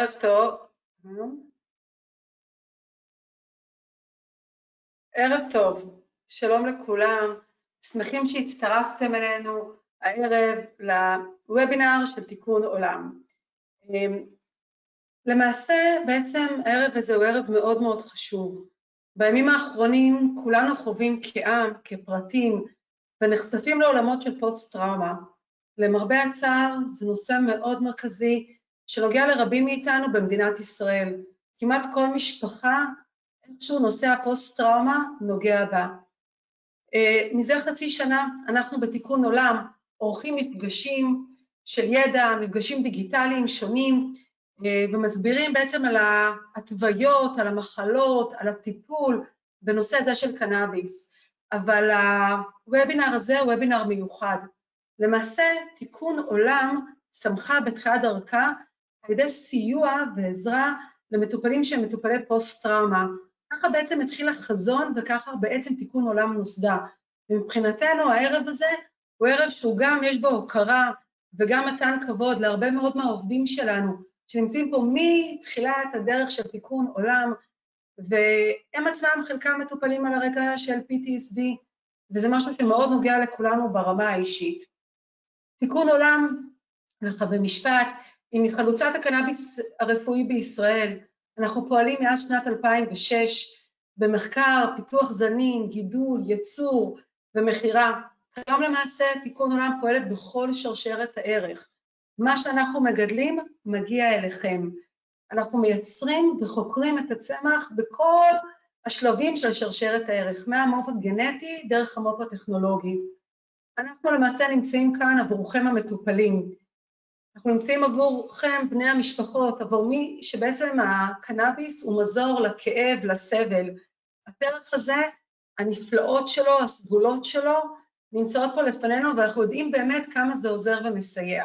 ערב טוב. ערב טוב, שלום לכולם, שמחים שהצטרפתם אלינו הערב לוובינר של תיקון עולם. אמ, למעשה בעצם הערב הזה הוא ערב מאוד מאוד חשוב. בימים האחרונים כולנו חווים כעם, כפרטים, ונחשפים לעולמות של פוסט-טראומה. למרבה הצער זה נושא מאוד מרכזי שנוגע לרבים מאיתנו במדינת ישראל. כמעט כל משפחה, איכשהו נושא הפוסט-טראומה נוגע בה. Uh, מזה חצי שנה אנחנו בתיקון עולם עורכים מפגשים של ידע, מפגשים דיגיטליים שונים, uh, ומסבירים בעצם על ההתוויות, על המחלות, על הטיפול בנושא הזה של קנאביס. אבל הוובינר הזה הוא וובינר מיוחד. למעשה, תיקון עולם צמחה בתחילת דרכה על ידי סיוע ועזרה למטופלים שהם מטופלי פוסט-טראומה. ככה בעצם התחיל החזון וככה בעצם תיקון עולם נוסדה. ומבחינתנו הערב הזה הוא ערב שהוא גם, יש בו הוקרה וגם מתן כבוד להרבה מאוד מהעובדים שלנו, שנמצאים פה מתחילת הדרך של תיקון עולם, והם עצמם חלקם מטופלים על הרקע של PTSD, וזה משהו שמאוד נוגע לכולנו ברמה האישית. תיקון עולם, ככה במשפט, היא מחלוצת הקנאביס הרפואי בישראל. אנחנו פועלים מאז שנת 2006 במחקר, פיתוח זנים, גידול, ייצור ומכירה. כיום למעשה תיקון עולם פועלת בכל שרשרת הערך. מה שאנחנו מגדלים מגיע אליכם. אנחנו מייצרים וחוקרים את הצמח בכל השלבים של שרשרת הערך, מהמו"פ הגנטי דרך המו"פ הטכנולוגי. אנחנו למעשה נמצאים כאן עבורכם המטופלים. אנחנו נמצאים עבורכם, בני המשפחות, עבור מי שבעצם הקנאביס הוא מזור לכאב, לסבל. הפרח הזה, הנפלאות שלו, הסגולות שלו, נמצאות פה לפנינו, ואנחנו יודעים באמת כמה זה עוזר ומסייע.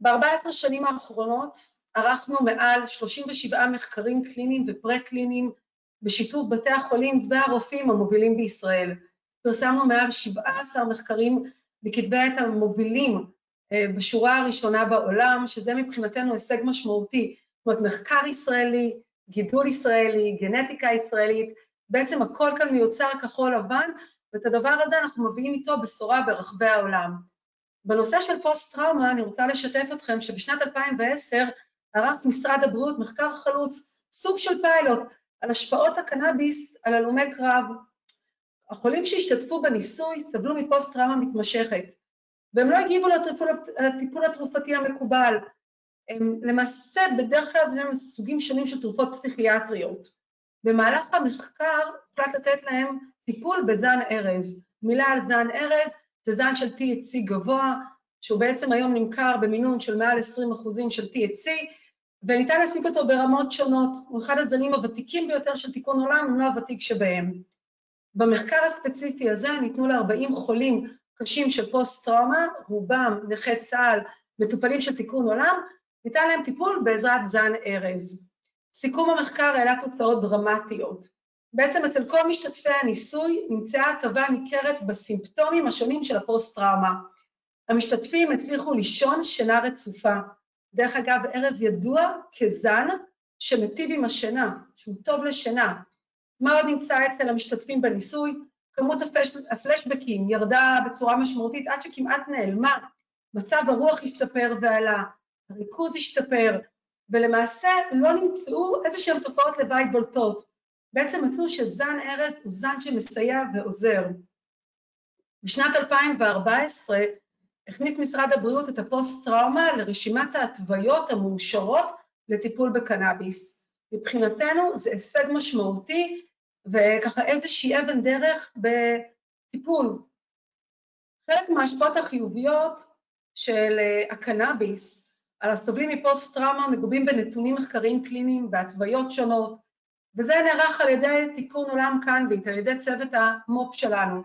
ב-14 שנים האחרונות ערכנו מעל 37 מחקרים קליניים ופרה-קליניים בשיתוף בתי החולים והרופאים המובילים בישראל. פרסמנו מעל 17 מחקרים בכתבי העת המובילים בשורה הראשונה בעולם, שזה מבחינתנו הישג משמעותי. זאת אומרת, מחקר ישראלי, גידול ישראלי, גנטיקה ישראלית, בעצם הכל כאן מיוצר כחול לבן, ואת הדבר הזה אנחנו מביאים איתו בשורה ברחבי העולם. בנושא של פוסט-טראומה אני רוצה לשתף אתכם שבשנת 2010 ערך משרד הבריאות מחקר חלוץ, סוג של פיילוט, על השפעות הקנאביס על הלומי קרב. החולים שהשתתפו בניסוי סבלו מפוסט-טראומה מתמשכת. והם לא הגיבו לטיפול, לטיפול התרופתי המקובל. הם למעשה בדרך כלל זה סוגים שונים של תרופות פסיכיאטריות. במהלך המחקר הוחלט לתת להם טיפול בזן ארז. מילה על זן ארז, זה זן של THC גבוה, שהוא בעצם היום נמכר במינון של מעל 20% של THC, וניתן להשיג אותו ברמות שונות. הוא אחד הזנים הוותיקים ביותר של תיקון עולם, אם לא הוותיק שבהם. במחקר הספציפי הזה ניתנו ל-40 חולים קשים של פוסט-טראומה, רובם נכי צה"ל, מטופלים של תיקון עולם, ניתן להם טיפול בעזרת זן ארז. סיכום המחקר העלה תוצאות דרמטיות. בעצם אצל כל משתתפי הניסוי נמצאה הטבה ניכרת בסימפטומים השונים של הפוסט-טראומה. המשתתפים הצליחו לישון שינה רצופה. דרך אגב, ארז ידוע כזן שמטיב עם השינה, שהוא טוב לשינה. מה עוד נמצא אצל המשתתפים בניסוי? כמות הפלשבקים ירדה בצורה משמעותית עד שכמעט נעלמה, מצב הרוח השתפר ועלה, הריכוז השתפר, ולמעשה לא נמצאו איזה שהן תופעות לוואי בולטות. בעצם מצאו שזן ארז הוא זן שמסייע ועוזר. בשנת 2014 הכניס משרד הבריאות את הפוסט-טראומה לרשימת ההתוויות המאושרות לטיפול בקנאביס. מבחינתנו זה הישג משמעותי וככה איזושהי אבן דרך בטיפול. חלק מההשפעות החיוביות של אה, הקנאביס על הסובלים מפוסט-טראומה מגובים בנתונים מחקריים קליניים בהתוויות שונות, וזה נערך על ידי תיקון עולם קנבית, על ידי צוות המו"פ שלנו.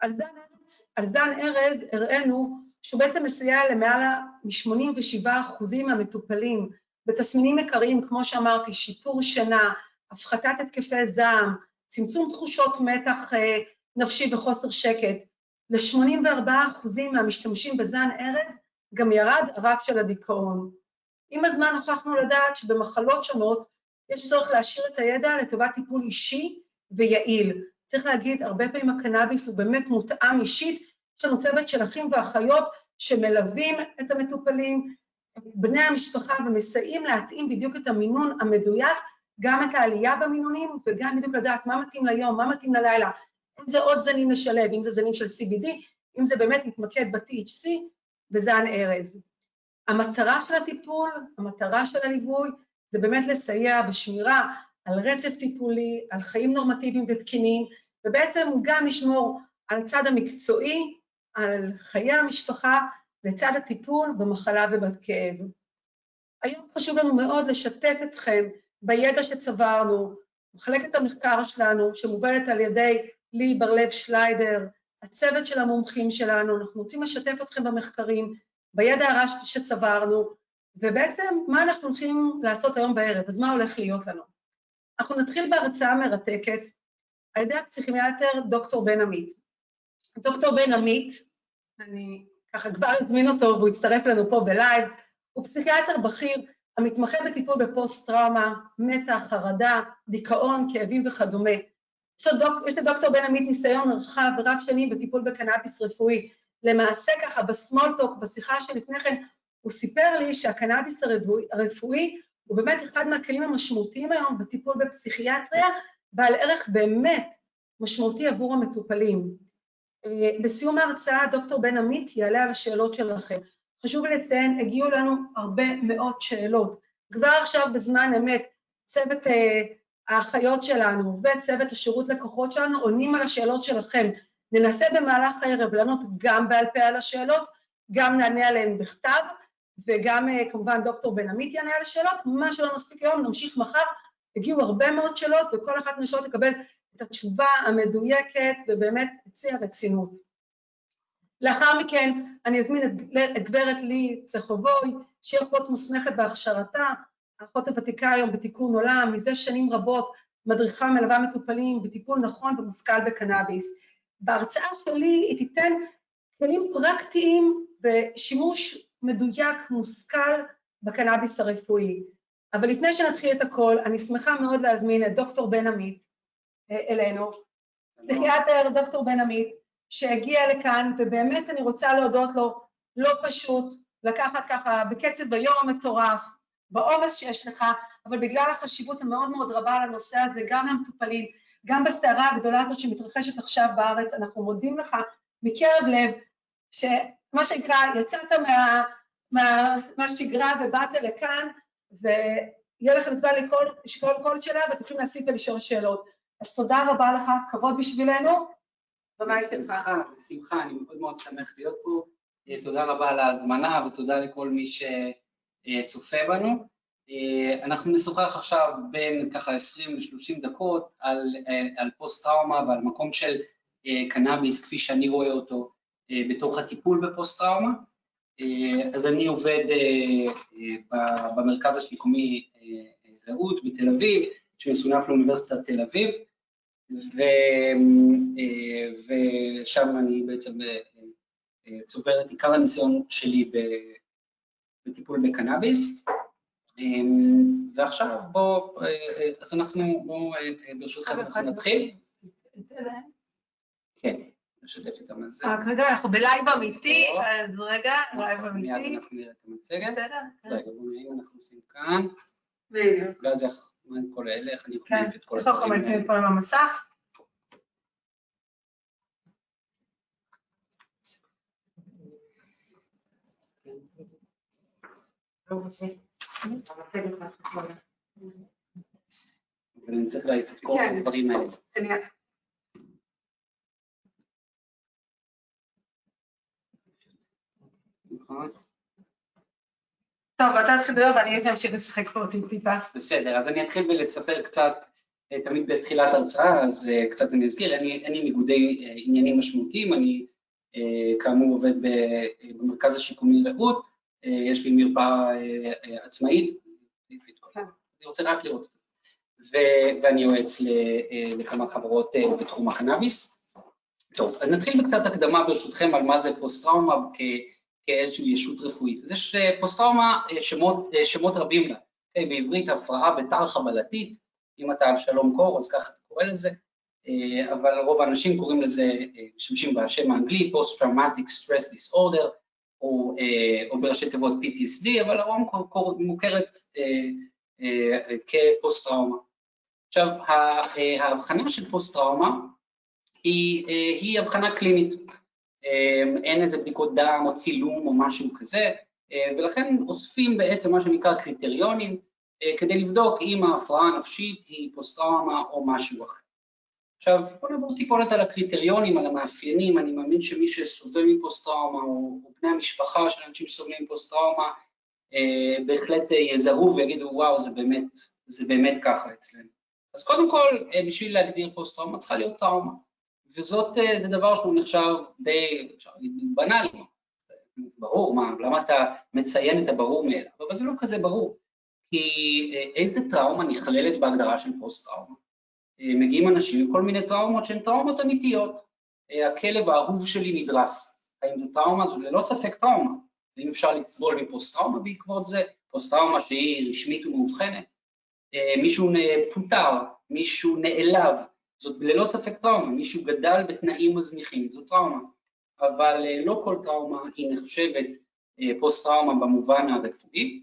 על זן ארץ, על זן ארז הראינו שהוא בעצם מסייע למעלה מ-87% מהמטופלים בתסמינים עיקריים, כמו שאמרתי, שיפור שינה, הפחתת התקפי זעם, צמצום תחושות מתח אה, נפשי וחוסר שקט. ל-84% מהמשתמשים בזן ארז גם ירד הרף של הדיכאון. עם הזמן נוכחנו לדעת שבמחלות שונות יש צורך להשאיר את הידע לטובת טיפול אישי ויעיל. צריך להגיד, הרבה פעמים הקנאביס הוא באמת מותאם אישית, יש לנו צוות של אחים ואחיות שמלווים את המטופלים, את בני המשפחה ומסייעים להתאים בדיוק את המינון המדויק, גם את העלייה במינונים וגם בדיוק לדעת מה מתאים ליום, מה מתאים ללילה, איזה עוד זנים לשלב, אם זה זנים של CBD, אם זה באמת להתמקד ב-THC בזן ארז. המטרה של הטיפול, המטרה של הליווי, זה באמת לסייע בשמירה על רצף טיפולי, על חיים נורמטיביים ותקינים, ובעצם גם לשמור על הצד המקצועי, על חיי המשפחה, לצד הטיפול במחלה ובכאב. היום חשוב לנו מאוד לשתף אתכם בידע שצברנו, מחלקת המחקר שלנו, שמובלת על ידי לי בר-לב שליידר, הצוות של המומחים שלנו, אנחנו רוצים לשתף אתכם במחקרים, בידע הרש שצברנו, ובעצם מה אנחנו הולכים לעשות היום בערב, אז מה הולך להיות לנו? אנחנו נתחיל בהרצאה מרתקת על ידי הפסיכיאטר דוקטור בן עמית. דוקטור בן עמית, אני ככה כבר אזמין אותו והוא יצטרף לנו פה ב live, הוא פסיכיאטר בכיר המתמחה בטיפול בפוסט-טראומה, מתח, חרדה, דיכאון, כאבים וכדומה. יש לדוקטור בן עמית ניסיון רחב ורב שנים בטיפול בקנאביס רפואי. למעשה ככה ב small talk, בשיחה שלפני כן, הוא סיפר לי שהקנאביס הרפואי הוא באמת אחד מהכלים המשמעותיים היום בטיפול בפסיכיאטריה, בעל ערך באמת משמעותי עבור המטופלים. אה, בסיום ההרצאה דוקטור בן עמית יעלה על השאלות שלכם. חשוב לציין, הגיעו לנו הרבה מאוד שאלות. כבר עכשיו בזמן אמת, צוות אה, האחיות שלנו וצוות השירות לקוחות שלנו עונים על השאלות שלכם. ננסה במהלך הערב לענות גם בעל פה על השאלות, גם נענה עליהן בכתב, וגם אה, כמובן דוקטור בן עמית יענה על השאלות. מה שלא נספיק היום, נמשיך מחר. הגיעו הרבה מאוד שאלות, וכל אחת מהשאלות תקבל את התשובה המדויקת ובאמת בשיא הרצינות. לאחר מכן אני אזמין את, את גברת לי צחובוי, שהיא אחות מוסמכת בהכשרתה, האחות הוותיקה היום בתיקון עולם, מזה שנים רבות מדריכה מלווה מטופלים בטיפול נכון ומושכל בקנאביס. בהרצאה שלי היא תיתן כלים פרקטיים ושימוש מדויק, מושכל, בקנאביס הרפואי. אבל לפני שנתחיל את הכל, אני שמחה מאוד להזמין את דוקטור בן עמית אה, אלינו, פסיכיאטר דוקטור בן עמית, שהגיע לכאן, ובאמת אני רוצה להודות לו, לא פשוט לקחת ככה בקצב היום המטורף, בעומס שיש לך, אבל בגלל החשיבות המאוד מאוד רבה על הנושא הזה, גם מהמטופלים, גם בסערה הגדולה הזאת שמתרחשת עכשיו בארץ, אנחנו מודים לך מקרב לב, שמה שנקרא, יצאת מה, מה, מהשגרה ובאת לכאן, ויהיה לכם זמן לשקול כל שאלה ואתם יכולים להוסיף ולשאול שאלות. אז תודה רבה לך, כבוד בשבילנו. בבית שלך. בשמחה, אני מאוד מאוד שמח להיות פה. אה, תודה רבה על ההזמנה ותודה לכל מי שצופה בנו. אה, אנחנו נשוחח עכשיו בין ככה 20 ל-30 דקות על, אה, על פוסט-טראומה ועל מקום של קנאביס כפי שאני רואה אותו בתוך הטיפול בפוסט-טראומה. אז אני עובד במרכז השיקומי רעות בתל אביב, שמסונף לאוניברסיטת תל אביב. ו, אה, ושם אני בעצם אה, אה, צובר את עיקר הניסיון שלי בטיפול בקנאביס. ועכשיו בואו, אז אנחנו, בואו ברשותכם אנחנו נתחיל. כן, נשתף את המצגת. רק רגע, אנחנו ב live אמיתי, אז רגע, live אמיתי. מיד אנחנו נראה את המצגת. בסדר. אז רגע, בואו נראה אם אנחנו עושים כאן. בדיוק. ואז מה עם כל אלה, איך אני יכול להגיד את כל הדברים האלה. איך אנחנו מחליפים פה עם המסך? אני צריך להעיף את כל כן. הדברים האלה. נכון. טוב, אתה לדבר ואני אמשיך לשחק פה טיפה. בסדר, אז אני אתחיל ולספר קצת, אה, תמיד בתחילת הרצאה, אז אה, קצת אני אזכיר, אני ניגודי אה, עניינים משמעותיים, אני כאמור עובד במרכז השיקומי רעות, יש לי מרפאה עצמאית, כן. אני רוצה רק לראות אותה, ואני יועץ לכמה חברות בתחום הקנאביס. טוב, אז נתחיל בקצת הקדמה ברשותכם על מה זה פוסט-טראומה כאיזושהי ישות רפואית. אז יש פוסט-טראומה, שמות, שמות רבים לה, okay, אוקיי? בעברית הפרעה בתר חבלתית, אם אתה אבשלום קור אז ככה אתה קורא לזה, אבל רוב האנשים קוראים לזה, משתמשים בשם האנגלי, Post-Traumatic Stress Disorder, או, או בראשי תיבות PTSD, אבל הרוב מוכרת כפוסט-טראומה. עכשיו, ההבחנה של פוסט-טראומה היא, היא הבחנה קלינית, אין איזה בדיקות דם או צילום או משהו כזה, ולכן אוספים בעצם מה שנקרא קריטריונים כדי לבדוק אם ההפרעה הנפשית היא פוסט-טראומה או משהו אחר. עכשיו, בואו נעבור טיפונת על הקריטריונים, על המאפיינים, אני מאמין שמי שסובל מפוסט-טראומה או, או בני המשפחה של אנשים שסובלים מפוסט-טראומה אה, בהחלט יזהו ויגידו וואו זה באמת, זה באמת ככה אצלנו. אז קודם כל אה, בשביל להגדיר פוסט-טראומה צריכה להיות טראומה, וזאת אה, זה דבר שהוא נחשב די, אפשר להגיד בנאלי, ברור, מה, למה אתה מציין את הברור מאליו, אבל זה לא כזה ברור, כי אה, איזה טראומה נכללת בהגדרה של פוסט-טראומה? אה, מגיעים אנשים עם כל מיני טראומות שהן טראומות אמיתיות. הכלב האהוב שלי נדרס. האם זה טראומה? זו ללא ספק טראומה. האם אפשר לסבול מפוסט-טראומה בעקבות זה? פוסט-טראומה שהיא רשמית ומאובחנת. מישהו פוטר, מישהו נעלב, זאת ללא ספק טראומה. מישהו גדל בתנאים מזניחים, זו טראומה. אבל לא כל טראומה היא נחשבת פוסט-טראומה במובן הרפואי,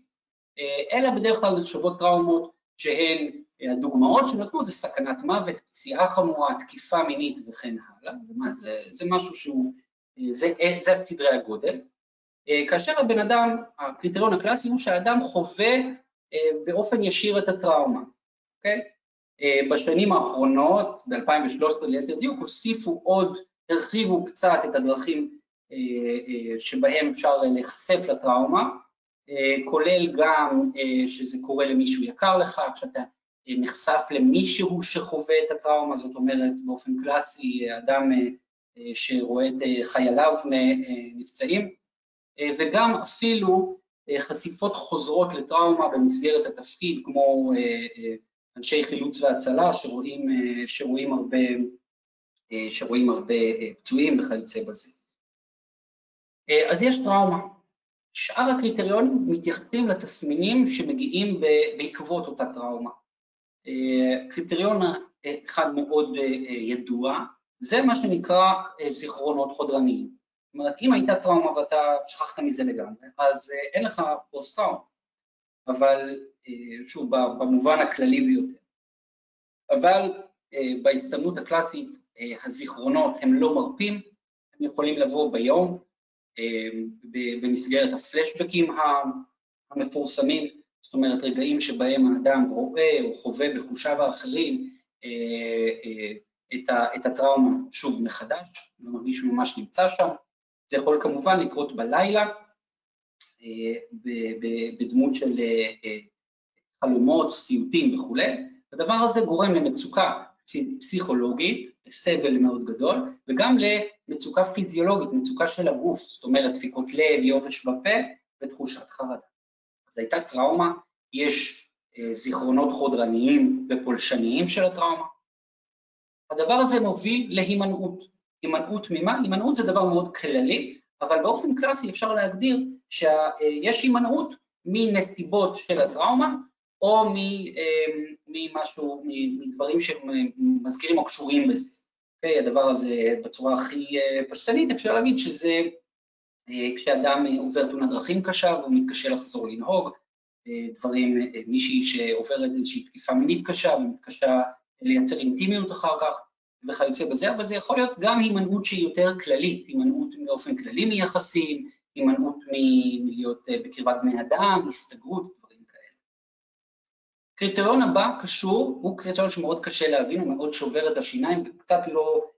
אלא בדרך כלל נחשבות טראומות שהן הדוגמאות שנתנו זה סכנת מוות, פציעה חמורה, תקיפה מינית וכן הלאה, זה, זה משהו שהוא, זה, זה סדרי הגודל. אה, כאשר הבן אדם, הקריטריון הקלאסי הוא שהאדם חווה אה, באופן ישיר את הטראומה, אוקיי? אה, בשנים האחרונות, ב-2013 ליתר דיוק, הוסיפו עוד, הרחיבו קצת את הדרכים שבהם אפשר להיחשף לטראומה, כולל גם שזה קורה למישהו יקר לך, כשאתה נחשף למישהו שחווה את הטראומה, זאת אומרת באופן קלאסי אדם אה, שרואה את אה, חייליו נפצעים, אה, וגם אפילו חשיפות חוזרות לטראומה במסגרת התפקיד, כמו אנשי חילוץ והצלה שרואים, שרואים, הרבה, שרואים הרבה פצועים וכיוצא בזה. אז יש טראומה. שאר הקריטריונים מתייחסים לתסמינים שמגיעים בעקבות אותה טראומה. קריטריון אחד מאוד אה, ידוע, זה מה שנקרא אה, זיכרונות חודרניים. זאת אומרת, אם הייתה טראומה ואתה שכחת מזה לגמרי, אז אה, אין לך פוסט-טראומה, אבל שוב, במובן הכללי ביותר. אבל בהסתמנות הקלאסית, הזיכרונות הם לא מרפים, הם יכולים לבוא ביום, במסגרת הפלשבקים המפורסמים, זאת אומרת רגעים שבהם האדם רואה או חווה בחושיו האחרים אה, אה, את, הטראומה שוב מחדש, ומרגיש שהוא ממש נמצא שם. זה יכול כמובן לקרות בלילה, אה, בדמות של חלומות, סיוטים וכולי. הדבר הזה גורם למצוקה פסיכולוגית, לסבל מאוד גדול, וגם למצוקה פיזיולוגית, מצוקה של הגוף, זאת אומרת דפיקות לב, יובש בפה ותחושת חרדה. זו הייתה טראומה, יש אה, זיכרונות חודרניים ופולשניים של הטראומה. הדבר הזה מוביל להימנעות. הימנעות ממה? הימנעות זה דבר מאוד כללי, אבל באופן קלאסי אפשר להגדיר שיש אה, הימנעות מנסיבות של הטראומה, או אה, ממשהו, מדברים שמזכירים או קשורים בזה. אוקיי? הדבר הזה בצורה הכי פשטנית אפשר להגיד שזה אה, כשאדם אה, עובר תאונת דרכים קשה והוא מתקשה לחזור לנהוג, אה, דברים, מישהי שעוברת איזושהי תקיפה מינית קשה ומתקשה לייצר אינטימיות אחר כך וכיוצא בזה, אבל זה יכול להיות גם הימנעות שהיא יותר כללית, הימנעות באופן כללי מיחסים, הימנעות מלהיות בקרבת בני אדם, הסתגרות, דברים כאלה. קריטריון הבא קשור, הוא קריטריון שמאוד קשה להבין, הוא מאוד שובר את השיניים וקצת לא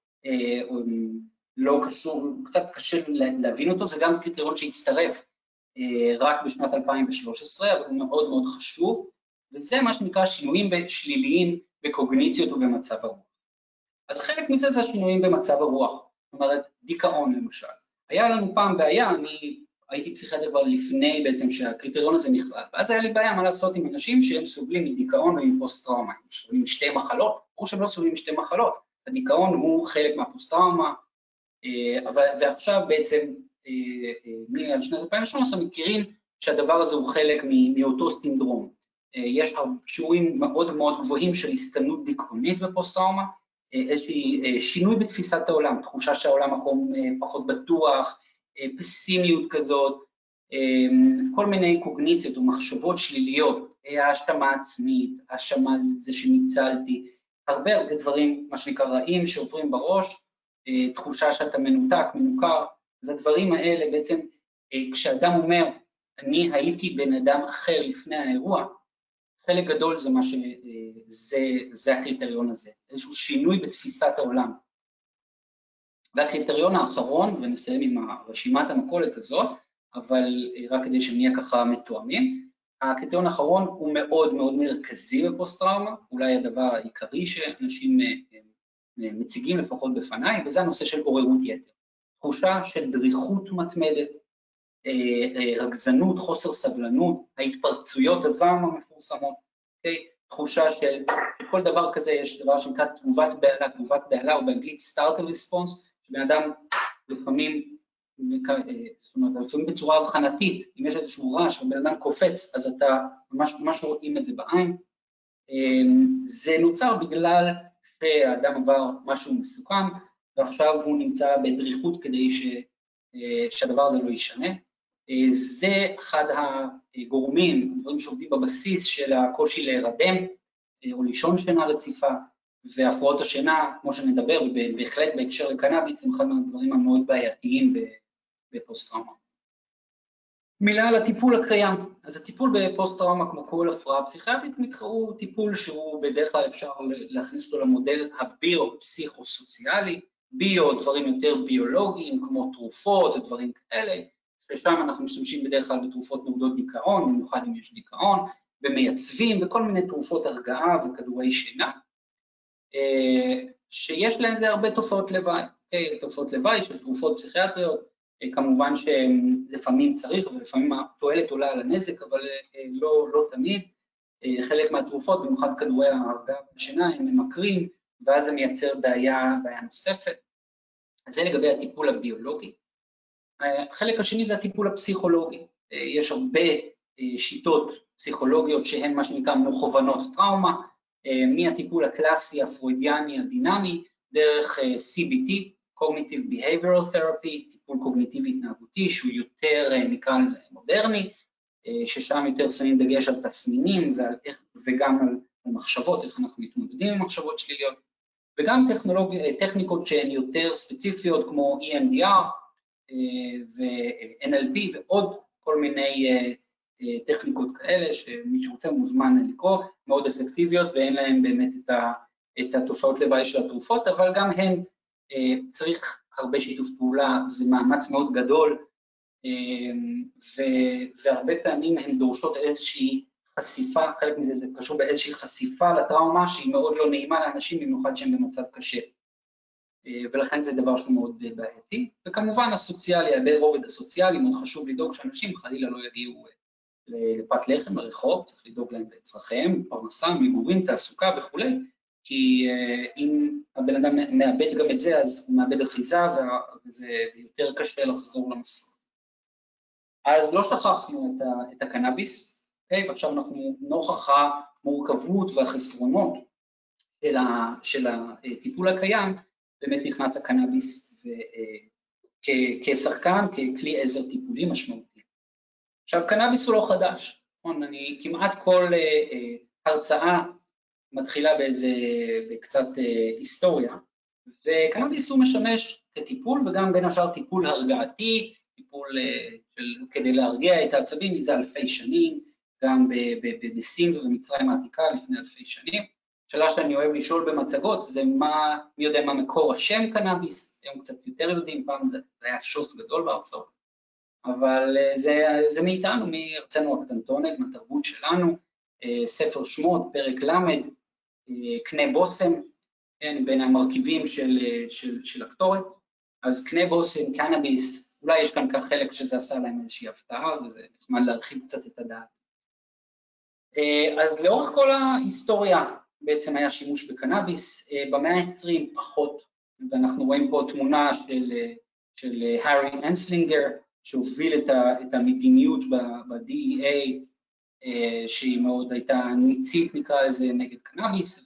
לא קשור, קצת קשה להבין אותו, זה גם קריטריון שהצטרף אה, רק בשנת 2013, אבל הוא מאוד מאוד חשוב, וזה מה שנקרא שינויים שליליים בקוגניציות ובמצב הרוח. אז חלק מזה זה השינויים במצב הרוח, זאת אומרת דיכאון למשל. היה לנו פעם בעיה, אני הייתי פסיכיאטר כבר לפני בעצם שהקריטריון הזה נכלל, ואז היה לי בעיה מה לעשות עם אנשים שהם סובלים מדיכאון ומפוסט-טראומה, הם סובלים משתי מחלות, ברור שהם לא סובלים משתי מחלות, הדיכאון הוא חלק מהפוסט-טראומה, אה, אבל, ועכשיו בעצם משנת 2018 מכירים שהדבר הזה הוא חלק מאותו סינדרום. יש שיעורים מאוד מאוד גבוהים של הסתנות דיכאונית בפוסט-טראומה, איזשהי שינוי בתפיסת העולם, תחושה שהעולם מקום פחות בטוח, פסימיות כזאת, כל מיני קוגניציות או מחשבות שליליות, האשמה עצמית, האשמה זה שניצלתי, הרבה הרבה דברים, מה שנקרא רעים, שעוברים בראש, תחושה שאתה מנותק, מנוכר, אז הדברים האלה בעצם, כשאדם אומר, אני הייתי בן אדם אחר לפני האירוע, חלק גדול זה מה ש... זה, זה הקריטריון הזה, איזשהו שינוי בתפיסת העולם. והקריטריון האחרון, ונסיים עם רשימת המכולת הזאת, אבל רק כדי שנהיה ככה מתואמים, הקריטריון האחרון הוא מאוד מאוד מרכזי בפוסט-טראומה, אולי הדבר העיקרי שאנשים מציגים לפחות בפניי, וזה הנושא של עוררות יתר. תחושה של דריכות מתמדת, רגזנות, חוסר סבלנות, ההתפרצויות הזעם המפורסמות, okay? תחושה של כל דבר כזה יש דבר שנקרא תגובת בהלה, תגובת בהלה או באנגלית startle response, שבן אדם לפעמים, זאת אומרת, לפעמים בצורה הבחנתית, אם יש איזשהו רעש ובן אדם קופץ, אז אתה ממש, ממש רואים את זה בעין. זה נוצר בגלל שהאדם עבר משהו מסוכן, ועכשיו הוא נמצא בדריכות כדי ש, שהדבר הזה לא יישנה. זה אחד הגורמים, דברים שעובדים בבסיס של הקושי להירדם או לישון שינה רציפה, והפרעות השינה, כמו שנדבר, בהחלט בהקשר לקנאביס, הם אחד מהדברים המאוד בעייתיים בפוסט-טראומה. מילה על הטיפול הקיים. אז הטיפול בפוסט-טראומה, כמו כל הפרעה פסיכיאטרית, הוא טיפול שהוא בדרך כלל אפשר להכניס אותו למודל הביו-פסיכו-סוציאלי, ביו, דברים יותר ביולוגיים, כמו תרופות ודברים כאלה, ששם אנחנו משתמשים בדרך כלל בתרופות נוגדות דיכאון, במיוחד אם יש דיכאון, במייצבים, וכל מיני תרופות הרגעה וכדורי שינה, שיש לזה הרבה תופעות לוואי, תופעות לוואי של תרופות פסיכיאטריות, כמובן שלפעמים צריך ולפעמים התועלת עולה על הנזק, אבל לא, לא תמיד. חלק מהתרופות, במיוחד כדורי ההרגעה בשינה, הם ממכרים, ואז זה מייצר בעיה, בעיה נוספת. אז זה לגבי הטיפול הביולוגי. החלק השני זה הטיפול הפסיכולוגי. יש הרבה שיטות פסיכולוגיות שהן מה שנקרא מכוונות טראומה, מהטיפול הקלאסי הפרוידיאני הדינמי, דרך CBT, Cognitive Behavioral Therapy, טיפול קוגניטיבי התנהגותי, שהוא יותר, נקרא לזה, מודרני, ששם יותר שמים דגש על תסמינים ועל איך, וגם על מחשבות, איך אנחנו מתמודדים עם מחשבות שליליות, וגם טכניקות שהן יותר ספציפיות כמו EMDR ו-NLP ועוד כל מיני טכניקות כאלה, שמי שרוצה מוזמן לקרוא, מאוד אפקטיביות ואין להן באמת את, ה, את התופעות לוואי של התרופות, אבל גם הן צריך הרבה שיתוף פעולה, זה מאמץ מאוד גדול, ו, והרבה פעמים הן דורשות איזושהי חשיפה, חלק מזה זה קשור באיזושהי חשיפה לטראומה שהיא מאוד לא נעימה לאנשים, במיוחד שהם במצב קשה. ולכן זה דבר שהוא מאוד בעייתי. וכמובן הסוציאלי, הרובד הסוציאלי, מאוד חשוב לדאוג שאנשים חלילה לא יגיעו לפת לחם, לרחוב, צריך לדאוג להם לצרכיהם, פרנסה, מגורים, תעסוקה וכולי, כי אם הבן אדם מאבד גם את זה, אז הוא מאבד אחיזה וזה יותר קשה לחזור למסלול. אז לא שכחנו את, את הקנאביס, okay, ועכשיו אנחנו נוכח המורכבות והחסרונות של, ה, של הטיפול הקיים, באמת נכנס הקנאביס ו, כ, כשחקן, ככלי עזר טיפולי משמעותי. עכשיו, קנאביס הוא לא חדש, נכון? אני כמעט כל uh, הרצאה מתחילה באיזה, בקצת היסטוריה, וקנאביס הוא משמש כטיפול וגם בין השאר טיפול הרגעתי, טיפול של, כדי להרגיע את העצבים מזה אלפי שנים, גם בסין ובמצרים העתיקה לפני אלפי שנים. שאלה שאני אוהב לשאול במצגות זה מה, מי יודע מה מקור השם קנאביס, היום קצת יותר יודעים, פעם זה, היה שוס גדול בהרצאות, אבל זה, זה מאיתנו, מארצנו הקטנטונת, מהתרבות שלנו, ספר שמות, פרק ל', קנה בושם, כן, בין המרכיבים של, של, של הקטורת, אז קנה בושם, קנאביס, אולי יש כאן כך חלק שזה עשה להם איזושהי הפתעה, וזה נחמד להרחיב קצת את הדעת. אז לאורך כל ההיסטוריה בעצם היה שימוש בקנאביס, במאה ה-20 פחות, ואנחנו רואים פה תמונה של של הארי אנסלינגר, שהוביל את, ה, את המדיניות ב-DEA, שהיא מאוד הייתה ניצית נקרא לזה נגד קנאביס,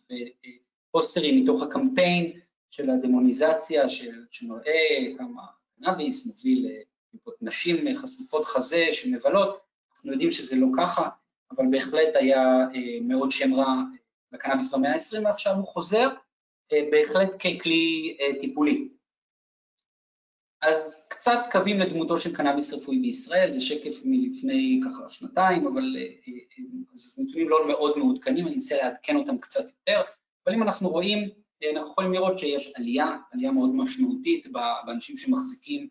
ופוסטרים מתוך הקמפיין של הדמוניזציה של, שמראה כמה קנאביס מוביל נשים חשופות חזה שמבלות, אנחנו יודעים שזה לא ככה, אבל בהחלט היה מאוד שם רע לקנאביס במאה ה-20 ועכשיו הוא חוזר בהחלט ככלי טיפולי. אז קצת קווים לדמותו של קנאביס רפואי בישראל, זה שקף מלפני ככה שנתיים, אבל אז נתונים לא מאוד מעודכנים, אני אנסה לעדכן אותם קצת יותר, אבל אם אנחנו רואים, אנחנו יכולים לראות שיש עלייה, עלייה מאוד משמעותית באנשים שמחזיקים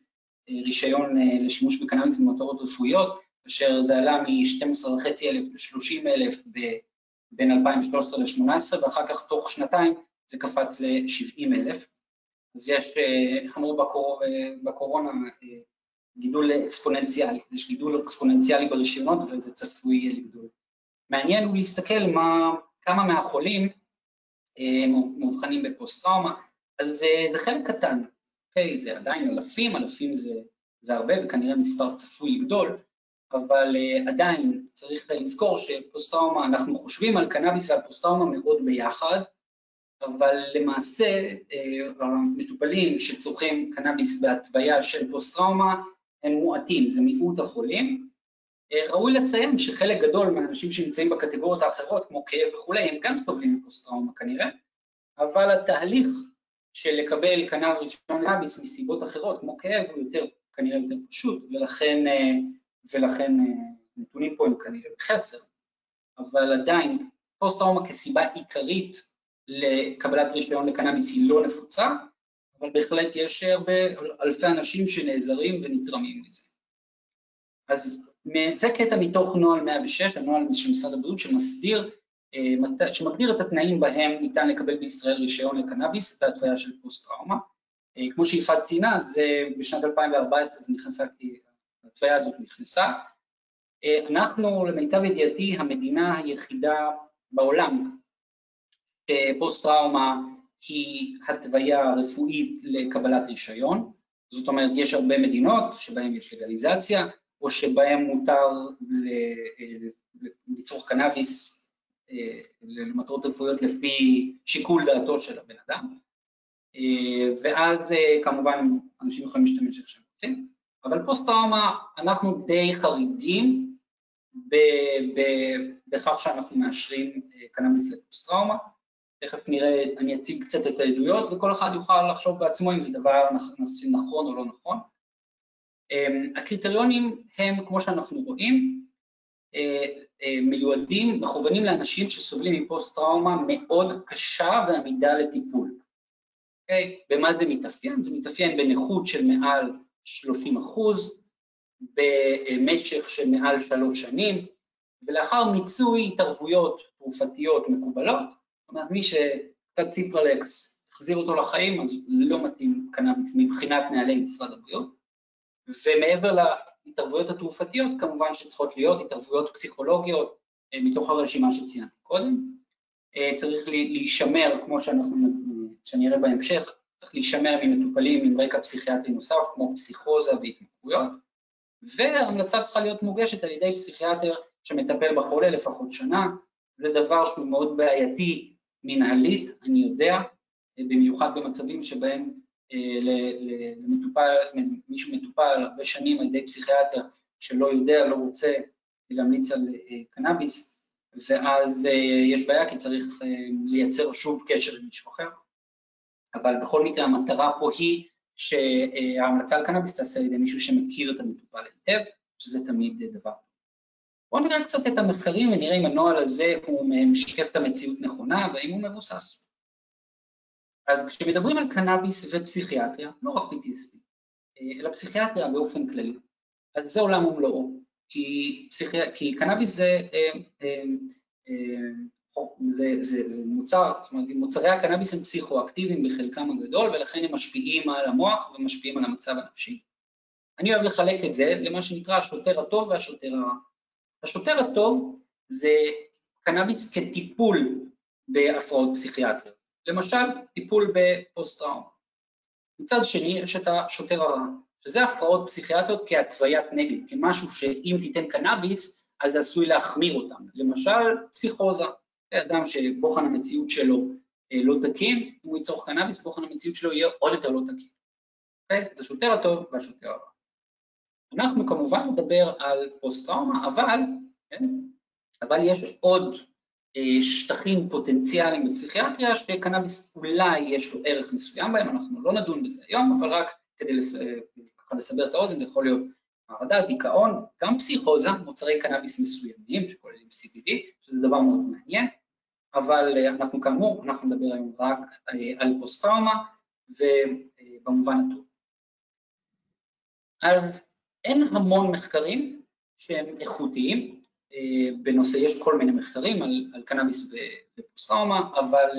רישיון לשימוש בקנאביס במטרות רפואיות, אשר זה עלה מ-12,500 ל-30,000 בין 2013 ל-2018, ואחר כך תוך שנתיים זה קפץ ל-70,000. אז יש, איך אמרו בקור, בקורונה, גידול אקספוננציאלי, יש גידול אקספוננציאלי ברישיונות וזה צפוי לגדול. מעניין הוא להסתכל מה, כמה מהחולים מאובחנים בפוסט-טראומה, אז זה, זה חלק קטן, אוקיי? זה עדיין אלפים, אלפים זה, זה הרבה וכנראה מספר צפוי לגדול, אבל uh, עדיין צריך לזכור שפוסט-טראומה, אנחנו חושבים על קנאביס ועל פוסט-טראומה מאוד ביחד, אבל למעשה uh, המטופלים שצורכים קנאביס בהתוויה של פוסט-טראומה הם מועטים, זה מיעוט החולים. ראוי לציין שחלק גדול מהאנשים שנמצאים בקטגוריות האחרות, כמו כאב וכולי, הם גם סובלים מפוסט-טראומה כנראה, אבל התהליך של לקבל קנאביס מסיבות אחרות, כמו כאב, הוא יותר, כנראה יותר פשוט, ולכן ולכן נתונים פה הם כנראה בחסר, אבל עדיין פוסט-טראומה כסיבה עיקרית לקבלת רישיון לקנאביס היא לא נפוצה, אבל בהחלט יש הרבה אלפי אנשים שנעזרים ונתרמים מזה. אז זה קטע מתוך נוהל 106, הנוהל של משרד הבריאות שמסדיר, שמגדיר את התנאים בהם ניתן לקבל בישראל רישיון לקנאביס בהתוויה של פוסט-טראומה. כמו שיפעת ציינה, זה בשנת 2014 זה נכנסה ההתוויה הזאת נכנסה. אנחנו, למיטב ידיעתי, המדינה היחידה בעולם שפוסט-טראומה היא התוויה רפואית לקבלת רישיון, זאת אומרת, יש הרבה מדינות שבהן יש לגליזציה, או שבהן מותר לצרוך קנאביס למטרות רפואיות לפי שיקול דעתו של הבן אדם, ואז כמובן אנשים יכולים להשתמש איך שהם רוצים. אבל פוסט-טראומה, אנחנו די חריגים בכך שאנחנו מאשרים אה, קנאביס לפוסט-טראומה. תכף נראה, אני אציג קצת את העדויות, וכל אחד יוכל לחשוב בעצמו אם זה דבר נכון או לא נכון. אמ, הקריטריונים הם, כמו שאנחנו רואים, אה, אה, מיועדים, מכוונים לאנשים שסובלים מפוסט-טראומה מאוד קשה ועמידה לטיפול. Okay, אוקיי? במה זה מתאפיין? זה מתאפיין בנכות של מעל 30 אחוז במשך של מעל שלוש שנים, ולאחר מיצוי התערבויות תרופתיות מקובלות, זאת אומרת מי שקצת ציפרלקס החזיר אותו לחיים, אז לא מתאים קנאביס מבחינת נהלי משרד הבריאות, ומעבר להתערבויות התרופתיות, כמובן שצריכות להיות התערבויות פסיכולוגיות אה, מתוך הרשימה שציינתי קודם. אה, צריך להישמר, כמו שאנחנו, שאני אראה בהמשך, צריך להישמר ממטופלים עם רקע פסיכיאטרי נוסף, כמו פסיכוזה והתמכרויות, וההמלצה צריכה להיות מוגשת על ידי פסיכיאטר שמטפל בחולה לפחות שנה, זה דבר שהוא מאוד בעייתי מנהלית, אני יודע, במיוחד במצבים שבהם אה, למטופל, מישהו מטופל הרבה שנים על ידי פסיכיאטר שלא יודע, לא רוצה להמליץ על אה, קנאביס, ואז אה, יש בעיה כי צריך לייצר שוב קשר עם מישהו אחר. אבל בכל מקרה המטרה פה היא שההמלצה על קנאביס תעשה על ידי מישהו שמכיר את המטופל היטב, שזה תמיד דבר. בואו נראה קצת את המחקרים ונראה אם הנוהל הזה הוא משקף את המציאות נכונה והאם הוא מבוסס. אז כשמדברים על קנאביס ופסיכיאטריה, לא רק PTSD, אלא פסיכיאטריה באופן כללי, אז זה עולם ומלואו, כי, פסיכי... כי קנאביס זה אה, אה, אה, זה, זה, זה מוצר, זאת אומרת, מוצרי הקנאביס הם פסיכואקטיביים בחלקם הגדול, ולכן הם משפיעים על המוח ומשפיעים על המצב הנפשי. אני אוהב לחלק את זה למה שנקרא השוטר הטוב והשוטר הרע. השוטר הטוב זה קנאביס כטיפול בהפרעות פסיכיאטריות, למשל טיפול בפוסט-טראומה. מצד שני יש את השוטר הרע, שזה הפרעות פסיכיאטריות כהתוויית נגד, כמשהו שאם תיתן קנאביס, אז עשוי להחמיר אותם. למשל, פסיכוזה, אדם שבוחן המציאות שלו אה, לא תקין, אם הוא יצורך קנאביס, בוחן המציאות שלו יהיה עוד יותר לא תקין. אוקיי? זה שוטר הטוב והשוטר הרע. אנחנו כמובן נדבר על פוסט-טראומה, אבל, כן? אבל יש עוד אה, שטחים פוטנציאליים בפסיכיאטריה שקנאביס אולי יש לו ערך מסוים בהם, אנחנו לא נדון בזה היום, אבל רק כדי לס... לסבר את האוזן, זה יכול להיות מערדה, דיכאון, גם פסיכוזה, מוצרי קנאביס מסוימים שכוללים CBD, שזה דבר מאוד מעניין, אבל אה, אנחנו כאמור, אנחנו נדבר היום רק אה, על פוסט-טראומה ובמובן הטוב. אז אין המון מחקרים שהם איכותיים אה, בנושא, יש כל מיני מחקרים על, על קנאביס ופוסט-טראומה, אבל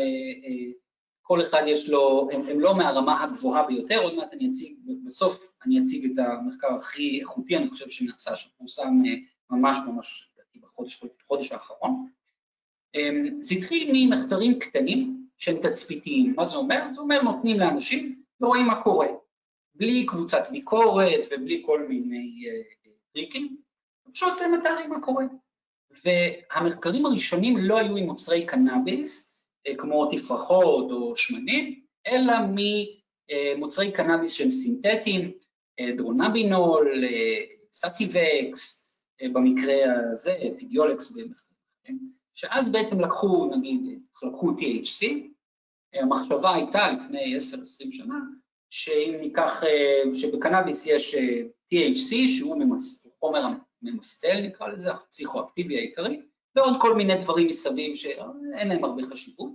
כל אחד יש לו, הם, הם לא מהרמה הגבוהה ביותר, עוד מעט אני אציג, בסוף אני אציג את המחקר הכי איכותי, אני חושב שנעשה, שפורסם ממש ממש בחודש, בחודש האחרון. אמ, זה התחיל ממחקרים קטנים שהם תצפיתיים. מה זה אומר? זה אומר נותנים לאנשים ורואים מה קורה. בלי קבוצת ביקורת ובלי כל מיני אה, טריקים, פשוט הם מתארים מה קורה. והמחקרים הראשונים לא היו עם מוצרי קנאביס, אה, כמו תפרחות או שמנים, אלא ממוצרי קנאביס שהם סינתטיים, דרונבינול, Sativex, במקרה הזה, Epidiolex במחקרים. שאז בעצם לקחו, נגיד, לקחו THC, המחשבה הייתה לפני 10-20 שנה, שאם ניקח, שבקנאביס יש אה, THC, שהוא ממס, חומר ממסטל נקרא לזה, הפסיכואקטיבי העיקרי, ועוד כל מיני דברים מסביב שאין להם הרבה חשיבות,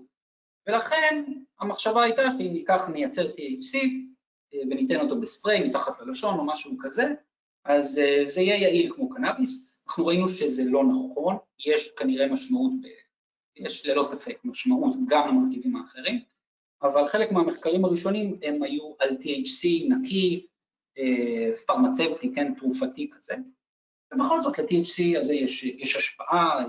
ולכן המחשבה הייתה שאם ניקח, נייצר THC אה, וניתן אותו בספרי מתחת ללשון או משהו כזה, אז אה, זה יהיה יעיל כמו קנאביס, אנחנו ראינו שזה לא נכון, יש כנראה משמעות, יש ללא ספק משמעות גם למרכיבים האחרים, אבל חלק מהמחקרים הראשונים הם היו על THC נקי, אה, פרמצבטי, כן, תרופתי כזה, ובכל זאת ל-THC הזה יש, יש השפעה אה,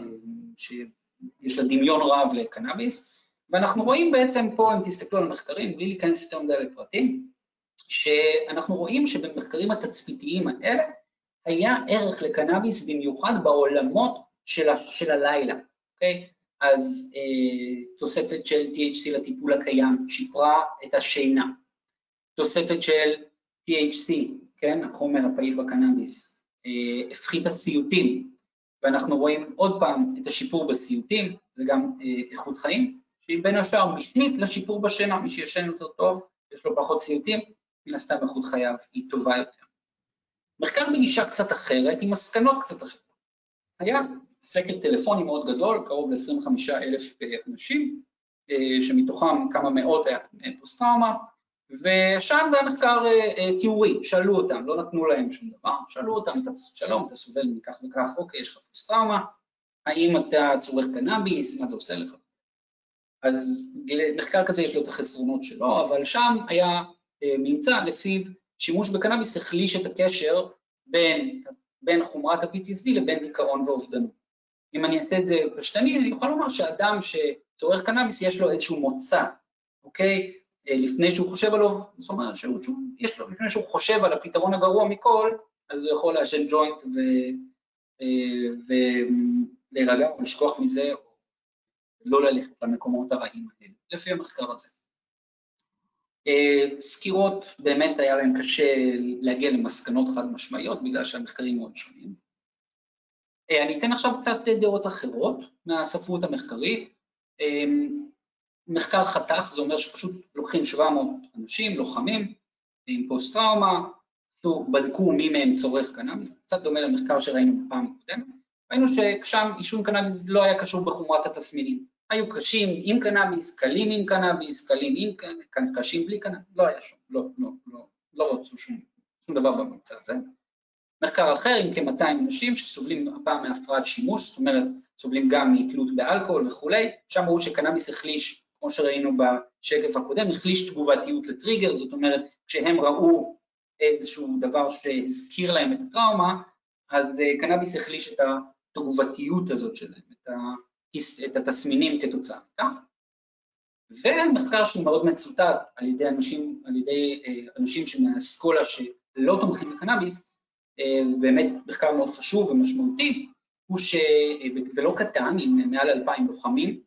שיש לה דמיון רב לקנאביס, ואנחנו רואים בעצם פה, אם תסתכלו על המחקרים, בלי להיכנס יותר מדי לפרטים, שאנחנו רואים שבמחקרים התצפיתיים האלה, היה ערך לקנאביס במיוחד בעולמות של, של הלילה, אוקיי? אז אה, תוספת של THC לטיפול הקיים שיפרה את השינה, תוספת של THC, כן, החומר הפעיל בקנאביס, אה, הפחיתה סיוטים, ואנחנו רואים עוד פעם את השיפור בסיוטים וגם אה, איכות חיים, שהיא בין השאר משנית לשיפור בשינה, מי שישן יותר טוב, יש לו פחות סיוטים, מן הסתם איכות חייו היא טובה יותר. מחקר בגישה קצת אחרת, עם מסקנות קצת אחרות. היה סקר טלפוני מאוד גדול, קרוב ל-25 אלף אה, אנשים, אה, שמתוכם כמה מאות היה פוסט-טראומה, ושם זה היה מחקר אה, תיאורי, שאלו אותם, לא נתנו להם שום דבר, שאלו אותם, שלום, אתה סובל מכך וכך, אוקיי, יש לך פוסט-טראומה, האם אתה צורך קנאביס, מה זה עושה לך? אז מחקר כזה יש לו את החסרונות שלו, אבל שם היה ממצא לפיו שימוש בקנאביס החליש את הקשר בין, בין חומרת ה-PTSD לבין דיכאון ואובדנות. אם אני אעשה את זה פשטני, אני יכול לומר שאדם שצורך קנאביס יש לו איזשהו מוצא, אוקיי? אה, לפני שהוא חושב עליו, זאת אומרת, שהוא, שהוא, יש לו, לפני שהוא חושב על הפתרון הגרוע מכל, אז הוא יכול לעשן ג'וינט ולהירגע או לשכוח מזה, או לא ללכת למקומות הרעים האלה, לפי המחקר הזה. אה, סקירות באמת היה להם קשה להגיע למסקנות חד משמעיות בגלל שהמחקרים מאוד שונים. אה, אני אתן עכשיו קצת דעות אחרות מהספרות המחקרית. אה, מחקר חתך זה אומר שפשוט לוקחים 700 אנשים, לוחמים, עם פוסט-טראומה, בדקו מי מהם צורך קנאביס, קצת דומה למחקר שראינו בפעם הקודמת, ראינו ששם עישון קנאביס לא היה קשור בחומרת התסמינים. היו קשים עם קנאביס, קלים עם קנאביס, קלים עם קשים בלי קנאביס, לא היה שום, לא, לא, לא, לא רצו שום, שום דבר בממצא הזה. מחקר אחר עם כ-200 אנשים שסובלים הפעם מהפרעת שימוש, זאת אומרת, סובלים גם מתלות באלכוהול וכולי, שם ראו שקנאביס החליש, כמו שראינו בשקף הקודם, החליש תגובתיות לטריגר, זאת אומרת, כשהם ראו איזשהו דבר שהזכיר להם את הטראומה, אז אה, קנאביס החליש את התגובתיות הזאת שלהם, את ה... את התסמינים כתוצאה מכך. ומחקר שהוא מאוד מצוטט על ידי אנשים, על ידי אה, אנשים שמהאסכולה לא תומכים בקנאביס, באמת מחקר מאוד חשוב ומשמעותי, הוא ש... ולא קטן, עם מעל 2,000 לוחמים,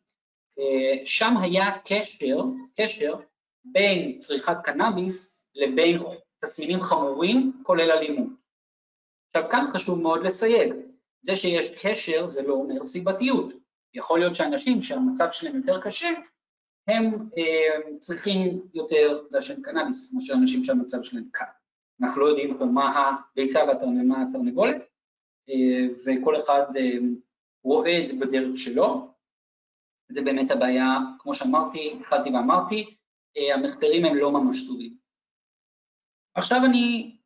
שם היה קשר, קשר בין צריכת קנאביס לבין תסמינים חמורים, כולל אלימות. עכשיו, כאן חשוב מאוד לסייג, זה שיש קשר זה לא אומר סיבתיות. יכול להיות שאנשים שהמצב שלהם יותר קשה, הם אה, צריכים יותר לעשן קנאביס מאשר אנשים שהמצב שלהם קל. אנחנו לא יודעים פה מה הביצה ומה התרנגולת, אה, וכל אחד אה, רואה את זה בדרך שלו. זה באמת הבעיה, כמו שאמרתי, התחלתי ואמרתי, אה, המחקרים הם לא ממש טובים. עכשיו אני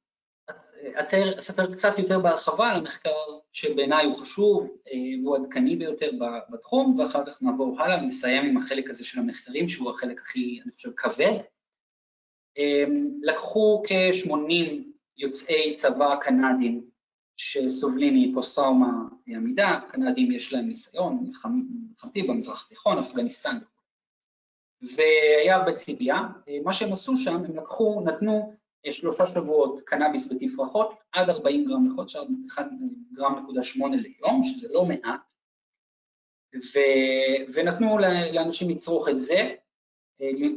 אספר קצת יותר בהרחבה על המחקר שבעיניי הוא חשוב והוא עדכני ביותר בתחום, ואחר כך נעבור הלאה ונסיים עם החלק הזה של המחקרים, שהוא החלק הכי, אני חושב, כבד. לקחו כ-80 יוצאי צבא קנדים שסובלים מפוסט-טראומה עמידה, קנדים יש להם ניסיון מלחמתי במזרח התיכון, אפגניסטן והיה הרבה ציפייה, מה שהם עשו שם, הם לקחו, נתנו שלושה שבועות קנאביס בתפרחות עד 40 גרם לחודש, עד 1 גרם נקודה 8 ליום, שזה לא מעט, ו, ונתנו לאנשים לצרוך את זה,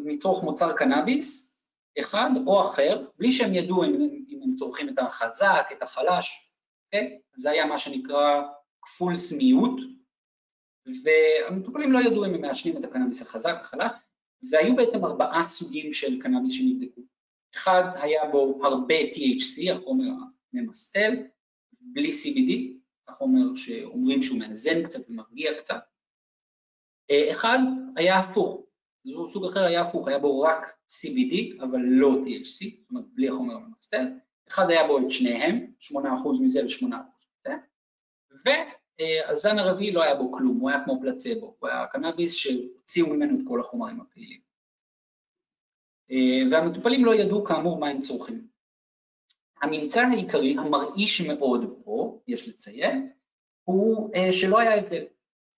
לצרוך מוצר קנאביס, אחד או אחר, בלי שהם ידעו אם, אם הם צורכים את החזק, את החלש, אוקיי? זה היה מה שנקרא כפול סמיות, והמטופלים לא ידעו אם הם מעשנים את הקנאביס החזק, החלש, והיו בעצם ארבעה סוגים של קנאביס שנבדקו. אחד היה בו הרבה THC, החומר הממסטל, בלי CBD, החומר שאומרים שהוא מאזן קצת ומרגיע קצת. אחד היה הפוך, סוג אחר היה הפוך, היה בו רק CBD, אבל לא THC, זאת אומרת בלי החומר הממסטל. אחד היה בו את שניהם, 8% מזה ו-8% מזה, והזן הרביעי לא היה בו כלום, הוא היה כמו פלצבו, הוא היה קנאביס שהוציאו ממנו את כל החומרים הפעילים. אה, והמטופלים לא ידעו כאמור מה הם צורכים. הממצא העיקרי, המרעיש מאוד פה, יש לציין, הוא אה, שלא היה הבדל.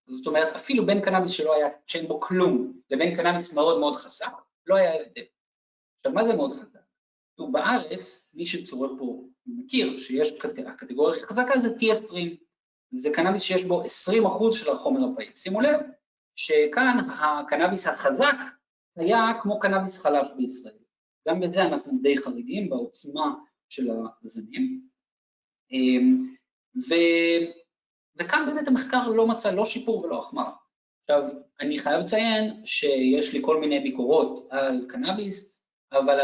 זאת אומרת, אפילו בין קנאביס שלא היה, שאין בו כלום, לבין קנאביס מאוד מאוד חזק, לא היה הבדל. עכשיו, מה זה מאוד חזק? בארץ, מי שצורך פה מכיר שיש הקטגוריה הכי חזקה זה T20, זה קנאביס שיש בו 20% של החומר הפעיל. שימו לב שכאן הקנאביס החזק היה כמו קנאביס חלש בישראל. גם בזה אנחנו די חריגים בעוצמה של הזנים. אמ, ו... וכאן באמת המחקר לא מצא לא שיפור ולא החמרה. עכשיו, אני חייב לציין שיש לי כל מיני ביקורות על קנאביס, אבל,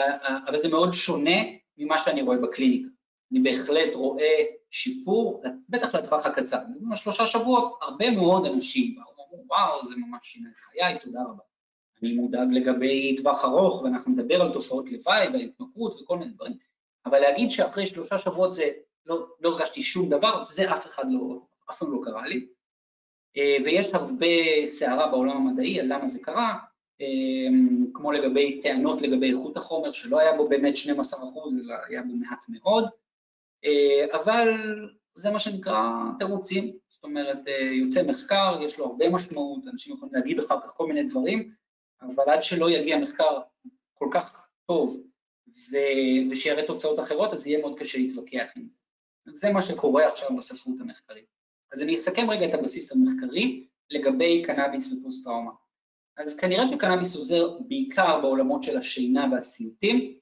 אבל זה מאוד שונה ממה שאני רואה בקליניקה. אני בהחלט רואה שיפור, בטח לטווח הקצר. בשלושה שבועות הרבה מאוד אנשים באו ואמרו, וואו, זה ממש שינה את חיי, תודה רבה. אני מודאג לגבי טווח ארוך, ואנחנו נדבר על תופעות לוואי והתמכרות וכל מיני דברים, אבל להגיד שאחרי שלושה שבועות זה, לא, לא הרגשתי שום דבר, זה אף אחד לא, אף פעם לא קרה לי. אה, ויש הרבה סערה בעולם המדעי על למה זה קרה, אה, כמו לגבי טענות לגבי איכות החומר, שלא היה בו באמת 12 אחוז, אלא היה בו מעט מאוד, אה, אבל זה מה שנקרא תירוצים, זאת אומרת, יוצא מחקר, יש לו הרבה משמעות, אנשים יכולים להגיד אחר כך כל מיני דברים, אבל עד שלא יגיע מחקר כל כך טוב ו- ושיראה תוצאות אחרות, אז יהיה מאוד קשה להתווכח עם זה. זה מה שקורה עכשיו בספרות המחקרית. אז אני אסכם רגע את הבסיס המחקרי לגבי קנאביס ופוסט-טראומה. אז כנראה שקנאביס עוזר בעיקר בעולמות של השינה והסיוטים.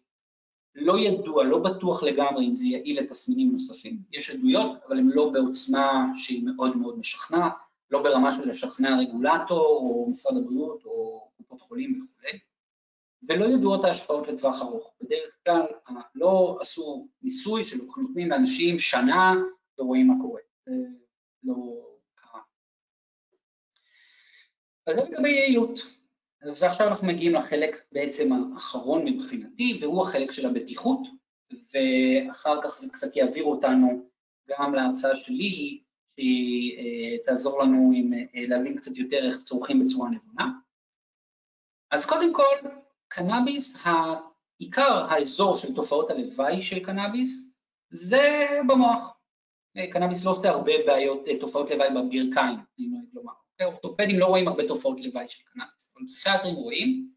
לא ידוע, לא בטוח לגמרי אם זה יעיל לתסמינים נוספים. יש עדויות, אבל הן לא בעוצמה שהיא מאוד מאוד משכנעת, לא ברמה של לשכנע רגולטור או משרד הבריאות או קופות חולים וכולי, ולא ידועות ההשפעות לטווח ארוך. בדרך כלל לא עשו ניסוי שלוקחים נותנים לאנשים שנה ורואים מה קורה. לא קרה. אז זה לגבי יעילות. ועכשיו אנחנו מגיעים לחלק בעצם האחרון מבחינתי, והוא החלק של הבטיחות, ואחר כך זה קצת יעביר אותנו גם להרצאה שלי, שהיא אה, תעזור לנו עם אה, להבין קצת יותר איך צורכים בצורה נבונה. אז קודם כל, קנאביס, העיקר האזור של תופעות הלוואי של קנאביס זה במוח. אה, קנאביס לא עושה הרבה בעיות, תופעות לוואי בברכיים, אני נוהג לומר. אורתופדים לא רואים הרבה תופעות לוואי של קנאביס, אבל פסיכיאטרים רואים,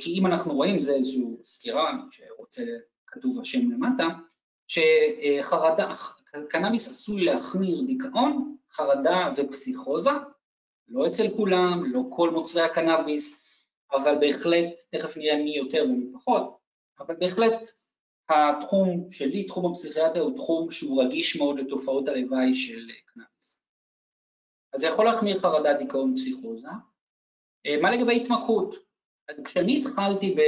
כי אם אנחנו רואים, זה איזושהי סקירה, שרוצה כתוב השם למטה, שקנאביס עשוי להחמיר דיכאון, חרדה ופסיכוזה, לא אצל כולם, לא כל מוצרי הקנאביס, אבל בהחלט, תכף נראה מי יותר ומי פחות, אבל בהחלט התחום שלי, תחום הפסיכיאטריה, הוא תחום שהוא רגיש מאוד לתופעות הלוואי של קנאביס. אז זה יכול להחמיר חרדה, דיכאון, פסיכוזה. אה, מה לגבי התמכרות? אז כשאני התחלתי ב...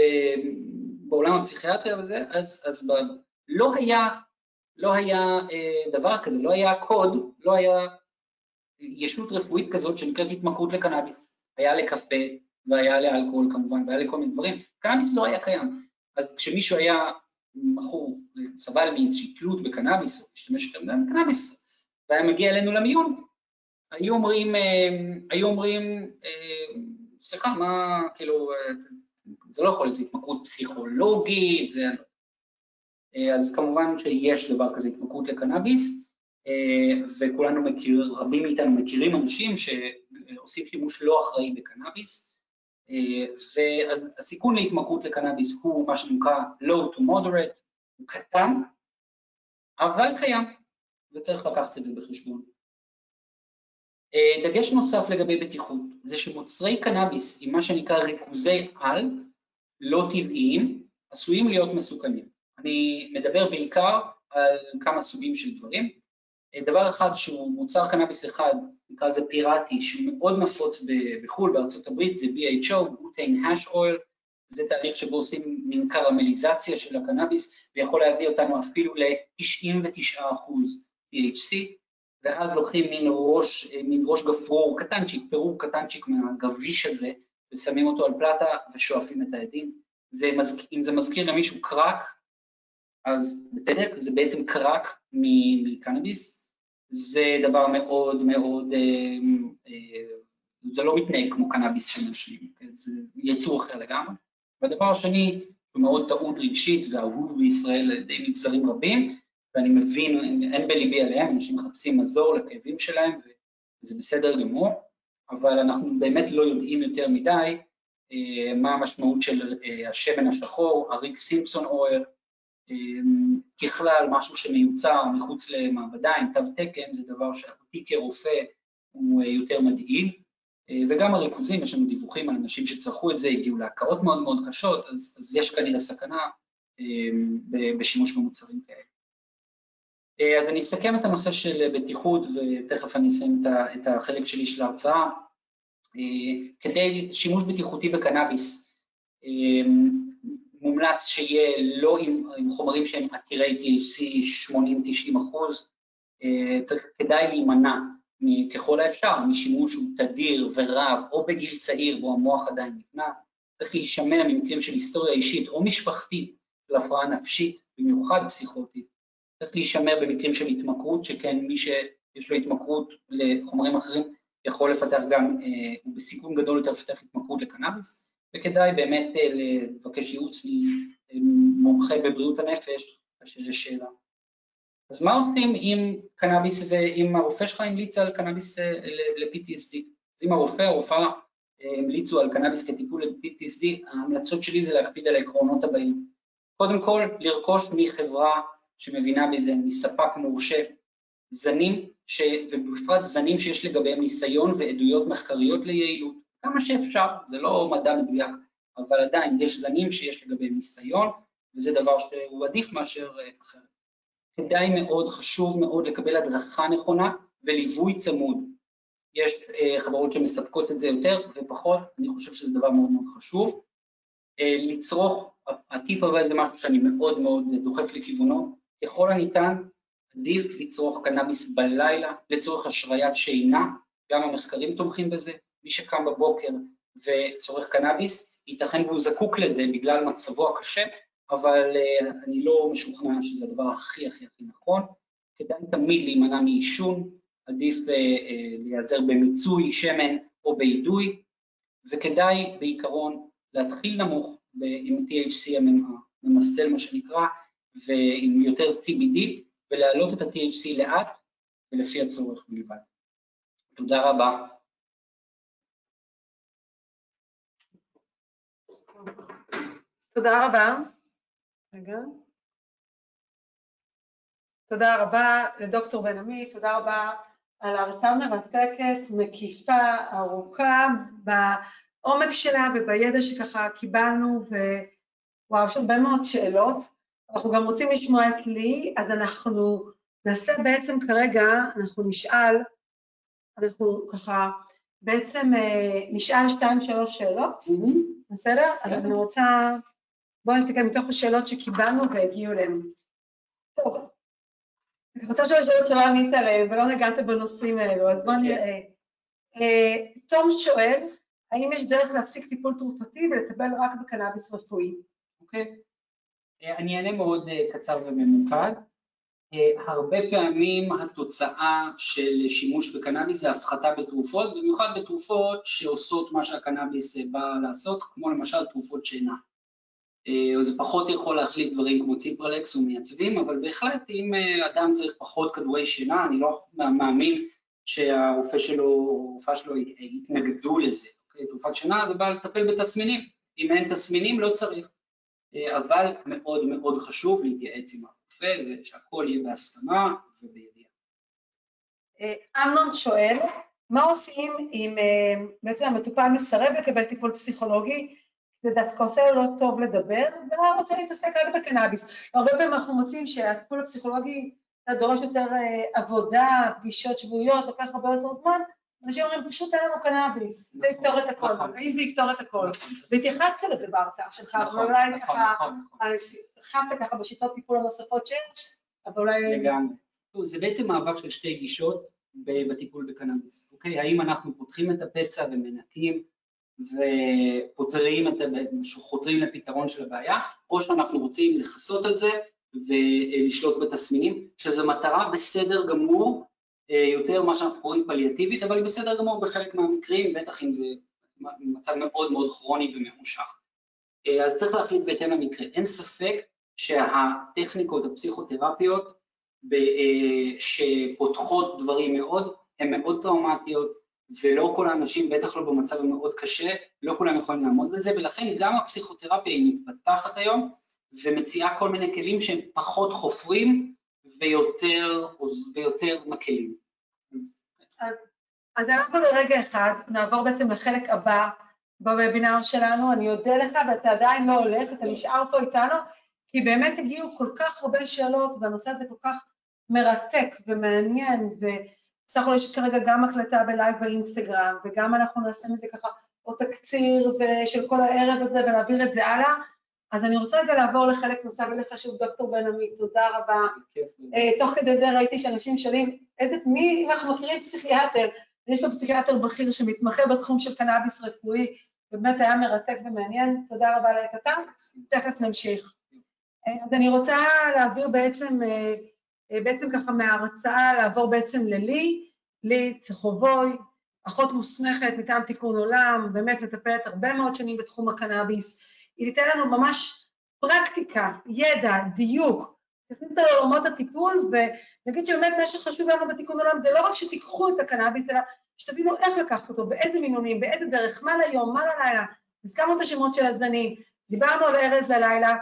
בעולם הפסיכיאטריה וזה, אז, אז ב... לא היה, לא היה אה, דבר כזה, לא היה קוד, לא היה ישות רפואית כזאת שנקראת התמכרות לקנאביס. היה לקפה, והיה לאלכוהול כמובן, והיה לכל מיני דברים. קנאביס לא היה קיים. אז כשמישהו היה בחור, סבל מאיזושהי תלות בקנאביס, או מדי בקנאביס, והיה מגיע אלינו למיון, היו אומרים, אה, היו אומרים, אה, סליחה, מה, כאילו, אה, זה לא יכול להיות, זה התמכרות פסיכולוגית, זה... אז כמובן שיש דבר כזה התמכרות לקנאביס, וכולנו מכיר, רבים מאיתנו מכירים אנשים שעושים שימוש לא אחראי בקנאביס, והסיכון להתמכרות לקנאביס הוא מה שנקרא low to moderate, הוא קטן, אבל קיים, וצריך לקחת את זה בחשבון. דגש נוסף לגבי בטיחות, זה שמוצרי קנאביס עם מה שנקרא ריכוזי על, לא טבעיים, עשויים להיות מסוכנים. אני מדבר בעיקר על כמה סוגים של דברים. דבר אחד שהוא מוצר קנאביס אחד נקרא לזה פיראטי, שהוא מאוד נפוץ בחו"ל, בארצות הברית, זה BHO, בוטיין האש אויל, זה תהליך שבו עושים מין קרמליזציה של הקנאביס, ויכול להביא אותנו אפילו ל-99% THC, ואז לוקחים מין ראש, מין ראש גפרור קטנצ'יק, פירור קטנצ'יק מהגביש הזה, ושמים אותו על פלטה ושואפים את העדים. ואם זה מזכיר למישהו קראק, אז בצדק, זה בעצם קראק מקנאביס, זה דבר מאוד מאוד, אה, אה, זה לא מתנהג כמו קנאביס של נשים, כן? זה יצור אחר לגמרי. והדבר השני, הוא מאוד טעון רגשית ואהוב בישראל על ידי מגזרים רבים, ואני מבין, אין בליבי עליהם, אנשים מחפשים מזור לכאבים שלהם, וזה בסדר גמור, אבל אנחנו באמת לא יודעים יותר מדי אה, מה המשמעות של השמן השחור, הריק סימפסון אויר, אמ, ככלל, משהו שמיוצר מחוץ למעבדה עם תו תקן, זה דבר שאותי כרופא הוא אה, יותר מדאיג, אה, וגם הריכוזים, יש לנו דיווחים על אנשים שצרכו את זה, הגיעו להקאות מאוד מאוד קשות, אז, אז יש כנראה סכנה אמ, בשימוש במוצרים כאלה. אה, אז אני אסכם את הנושא של בטיחות, ותכף אני אסיים את החלק שלי של ההרצאה. כדי שימוש בטיחותי בקנאביס, מומלץ שיהיה לא עם, עם חומרים שהם עתירי THC 80-90 אחוז, אה, צריך, כדאי להימנע ככל האפשר משימוש הוא תדיר ורב או בגיל צעיר בו המוח עדיין נבנה, צריך להישמע ממקרים של היסטוריה אישית או משפחתית של הפרעה נפשית, במיוחד פסיכוטית, צריך להישמר במקרים של התמכרות, שכן מי שיש לו התמכרות לחומרים אחרים יכול לפתח גם, אה, הוא בסיכון גדול יותר לפתח התמכרות לקנאביס, וכדאי באמת אה, לבקש ייעוץ ממומחה בבריאות הנפש כאשר יש שאלה. אז מה עושים עם קנאביס ואם הרופא שלך המליץ על קנאביס אה, ל-PTSD? אז אם הרופא או הרופאה אה, המליצו על קנאביס כטיפול ל-PTSD, ההמלצות שלי זה להקפיד על העקרונות הבאים. קודם כל, לרכוש מחברה שמבינה בזה, מספק מורשה, זנים, ש... ובפרט זנים שיש לגביהם ניסיון ועדויות מחקריות ליעילות. כמה שאפשר, זה לא מדע מדויק, אבל עדיין יש זנים שיש לגביהם ניסיון, וזה דבר שהוא עדיף מאשר אה, אחר. כדאי מאוד, חשוב מאוד לקבל הדרכה נכונה וליווי צמוד. יש אה, חברות שמספקות את זה יותר ופחות, אני חושב שזה דבר מאוד מאוד חשוב. אה, לצרוך, הטיפ הבא זה משהו שאני מאוד מאוד דוחף לכיוונו, ככל הניתן עדיף לצרוך קנאביס בלילה לצורך השריית שינה, גם המחקרים תומכים בזה, מי שקם בבוקר וצורך קנאביס, ייתכן והוא זקוק לזה בגלל מצבו הקשה, אבל uh, אני לא משוכנע שזה הדבר הכי הכי הכי נכון. כדאי תמיד להימנע מעישון, עדיף uh, uh, להיעזר במיצוי שמן או באידוי, וכדאי בעיקרון להתחיל נמוך עם THC הממסטל מה שנקרא, ועם יותר CBD, ולהעלות את ה-THC לאט ולפי הצורך בלבד. תודה רבה. תודה רבה. רגע. תודה רבה לדוקטור בן עמי, תודה רבה על ההרצאה מרתקת, מקיפה, ארוכה, בעומק שלה ובידע שככה קיבלנו, ווואו, יש הרבה מאוד שאלות. אנחנו גם רוצים לשמוע את לי, אז אנחנו נעשה בעצם כרגע, אנחנו נשאל, אנחנו ככה בעצם אה, נשאל שתיים שלוש שאלות, בסדר? אז אני רוצה, בואו נסתכל מתוך השאלות שקיבלנו והגיעו אלינו. טוב, אחת של השאלות שלא ענית עליהן ולא נגעת בנושאים האלו, אז בואו אוקיי. נראה. אה, תום שואל, האם יש דרך להפסיק טיפול תרופתי ולטפל רק בקנאביס רפואי? אוקיי. אה, אני אענה מאוד קצר וממוקד. הרבה פעמים התוצאה של שימוש בקנאביס זה הפחתה בתרופות, במיוחד בתרופות שעושות מה שהקנאביס בא לעשות, כמו למשל תרופות שינה. אה, זה פחות יכול להחליף דברים כמו ציפרלקס ומייצבים, אבל בהחלט אם אה, אדם צריך פחות כדורי שינה, אני לא מאמין שהרופא שלו, הרופאה שלו יתנגדו לזה. אוקיי? תרופת שינה זה בא לטפל בתסמינים, אם אין תסמינים לא צריך. אה, אבל מאוד מאוד חשוב להתייעץ עם הרופא ושהכול יהיה בהסכמה ובידיעה. אמנון שואל, מה עושים אם בעצם המטופל מסרב לקבל טיפול פסיכולוגי זה דווקא עושה לא טוב לדבר, והוא רוצה להתעסק רק בקנאביס. הרבה פעמים אנחנו מוצאים שהטיפול הפסיכולוגי דורש יותר אה, עבודה, פגישות שבועיות, לוקח הרבה יותר זמן, אנשים אומרים, פשוט אין לנו קנאביס, זה נכון, יפתור את הכל, נכון. האם זה יפתור את הכל? נכון. והתייחסת לזה בהרצאה שלך, אבל אולי ככה, הרחבת ככה בשיטות טיפול הנוספות שיש, אבל אולי... לגמרי. זה בעצם מאבק של שתי גישות בטיפול בקנאביס, אוקיי? האם אנחנו פותחים את הפצע ומנקים ופותרים את, חותרים לפתרון של הבעיה, או שאנחנו רוצים לכסות על זה ולשלוט בתסמינים, שזו מטרה בסדר גמור, אה, יותר מה שאנחנו קוראים פליאטיבית, אבל היא בסדר גמור בחלק מהמקרים, בטח אם זה מצב מאוד מאוד כרוני וממושך. אה, אז צריך להחליט בהתאם למקרה. אין ספק שהטכניקות הפסיכותרפיות אה, שפותחות דברים מאוד, הן מאוד טראומטיות, ולא כל האנשים, בטח לא במצב המאוד קשה, לא כולם יכולים לעמוד בזה, ולכן גם הפסיכותרפיה היא מתפתחת היום, ומציעה כל מיני כלים שהם פחות חופרים ויותר, ויותר מקלים. אז, אז אנחנו לרגע אחד נעבור בעצם לחלק הבא בוובינר שלנו, אני אודה לך ואתה עדיין לא הולך, אתה נשאר פה איתנו, כי באמת הגיעו כל כך הרבה שאלות והנושא הזה כל כך מרתק ומעניין, ו... בסך הכל יש כרגע גם הקלטה בלייב באינסטגרם, וגם אנחנו נעשה מזה ככה עוד תקציר של כל הערב הזה ונעביר את זה הלאה. אז אני רוצה רגע לעבור לחלק נוסף ולך שוב, דוקטור בן עמית, תודה רבה. Uh, תוך כדי זה ראיתי שאנשים שואלים, איזה, מי, אם אנחנו מכירים פסיכיאטר, יש פה פסיכיאטר בכיר שמתמחה בתחום של קנאביס רפואי, באמת היה מרתק ומעניין, תודה רבה לעת עתה, תכף נמשיך. Uh, אז אני רוצה להעביר בעצם אה, בעצם ככה מההרצאה לעבור בעצם ללי, לי צחובוי, אחות מוסמכת מטעם תיקון עולם, באמת מטפלת הרבה מאוד שנים בתחום הקנאביס. היא תיתן לנו ממש פרקטיקה, ידע, דיוק, תכניס אותנו לעולמות הטיפול, ונגיד שבאמת מה שחשוב לנו בתיקון עולם זה לא רק שתיקחו את הקנאביס, אלא שתבינו איך לקחת אותו, באיזה מינונים, באיזה דרך, מה ליום, מה ללילה. הזכרנו את השמות של הזנים, דיברנו על ארז ללילה,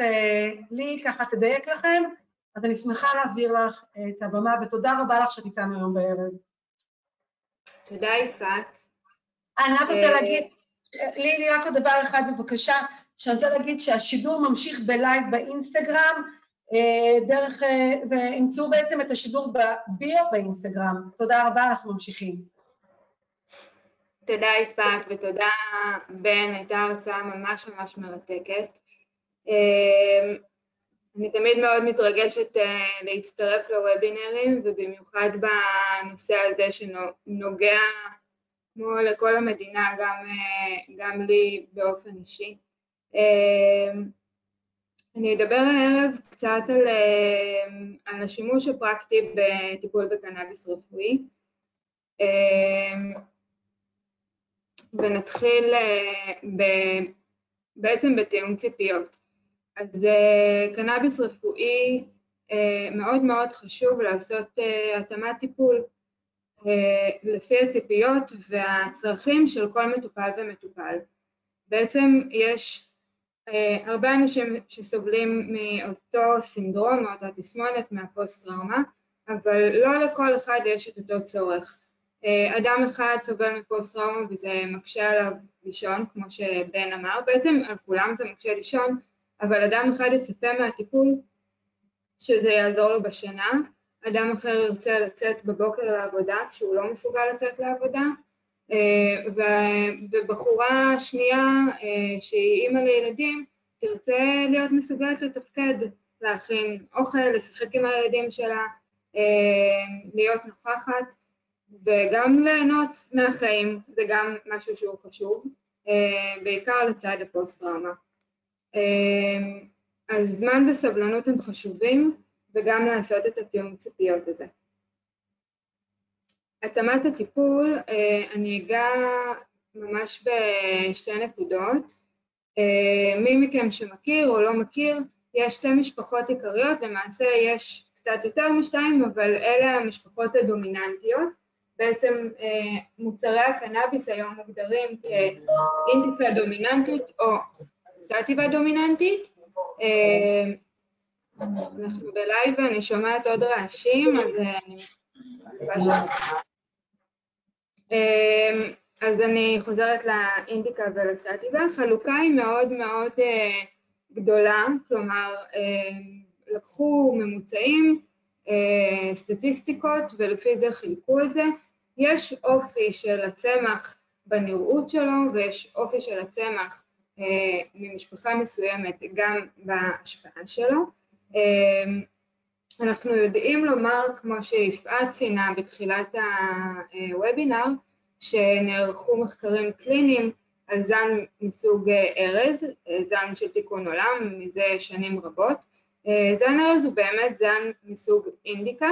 אה, לי ככה תדייק לכם, אז אני שמחה להעביר לך אה, את הבמה, ותודה רבה לך שאת איתנו היום בערב. תודה, יפעת. אני רק רוצה אה, להגיד, לי, לי רק עוד דבר אחד בבקשה, שאני רוצה להגיד שהשידור ממשיך בלייב באינסטגרם, אה, דרך, וימצאו בעצם את השידור בביו באינסטגרם. תודה רבה, אנחנו ממשיכים. תודה יפעת ותודה בן, הייתה הרצאה ממש ממש מרתקת. אני תמיד מאוד מתרגשת uh, להצטרף לוובינרים, ובמיוחד בנושא הזה שנוגע כמו לכל המדינה, גם, uh, גם לי באופן אישי. Uh, אני אדבר הערב קצת על, על השימוש הפרקטי בטיפול בקנאביס רפואי. ונתחיל ב, בעצם בתיאום ציפיות. אז uh, קנאביס רפואי uh, מאוד מאוד חשוב לעשות uh, התאמת טיפול לפי הציפיות והצרכים של כל מטופל ומטופל. בעצם יש הרבה אנשים שסובלים מאותו סינדרום, מאותה תסמונת, מהפוסט-טראומה, אבל לא לכל אחד יש את אותו צורך. אדם אחד סובל מפוסט-טראומה וזה מקשה עליו לישון, כמו שבן אמר, בעצם על כולם זה מקשה לישון, אבל אדם אחד יצפה מהטיפול שזה יעזור לו בשינה, אדם אחר ירצה לצאת בבוקר לעבודה כשהוא לא מסוגל לצאת לעבודה, ובחורה שנייה שהיא אימא לילדים תרצה להיות מסוגלת לתפקד, להכין אוכל, לשחק עם הילדים שלה, להיות נוכחת וגם ליהנות מהחיים, זה גם משהו שהוא חשוב, בעיקר לצד הפוסט-טראומה. אז זמן וסבלנות הם חשובים וגם לעשות את התיאום ציפיות הזה. התאמת הטיפול, אני אגע ממש בשתי נקודות. מי מכם שמכיר או לא מכיר, יש שתי משפחות עיקריות, למעשה יש קצת יותר משתיים, אבל אלה המשפחות הדומיננטיות. בעצם מוצרי הקנאביס היום מוגדרים כאינדיקה דומיננטית או סטיבה דומיננטית. אנחנו בלייב ואני שומעת עוד רעשים, אז אני מקווה ש... אז אני חוזרת לאינדיקה ולסטיבה. החלוקה היא מאוד מאוד גדולה, כלומר לקחו ממוצעים, סטטיסטיקות ולפי זה חילקו את זה. יש אופי של הצמח בנראות שלו ויש אופי של הצמח ממשפחה מסוימת גם בהשפעה שלו. אנחנו יודעים לומר, כמו שיפעת ציינה בתחילת הוובינר, שנערכו מחקרים קליניים על זן מסוג ארז, זן של תיקון עולם מזה שנים רבות. זן ארז הוא באמת זן מסוג אינדיקה,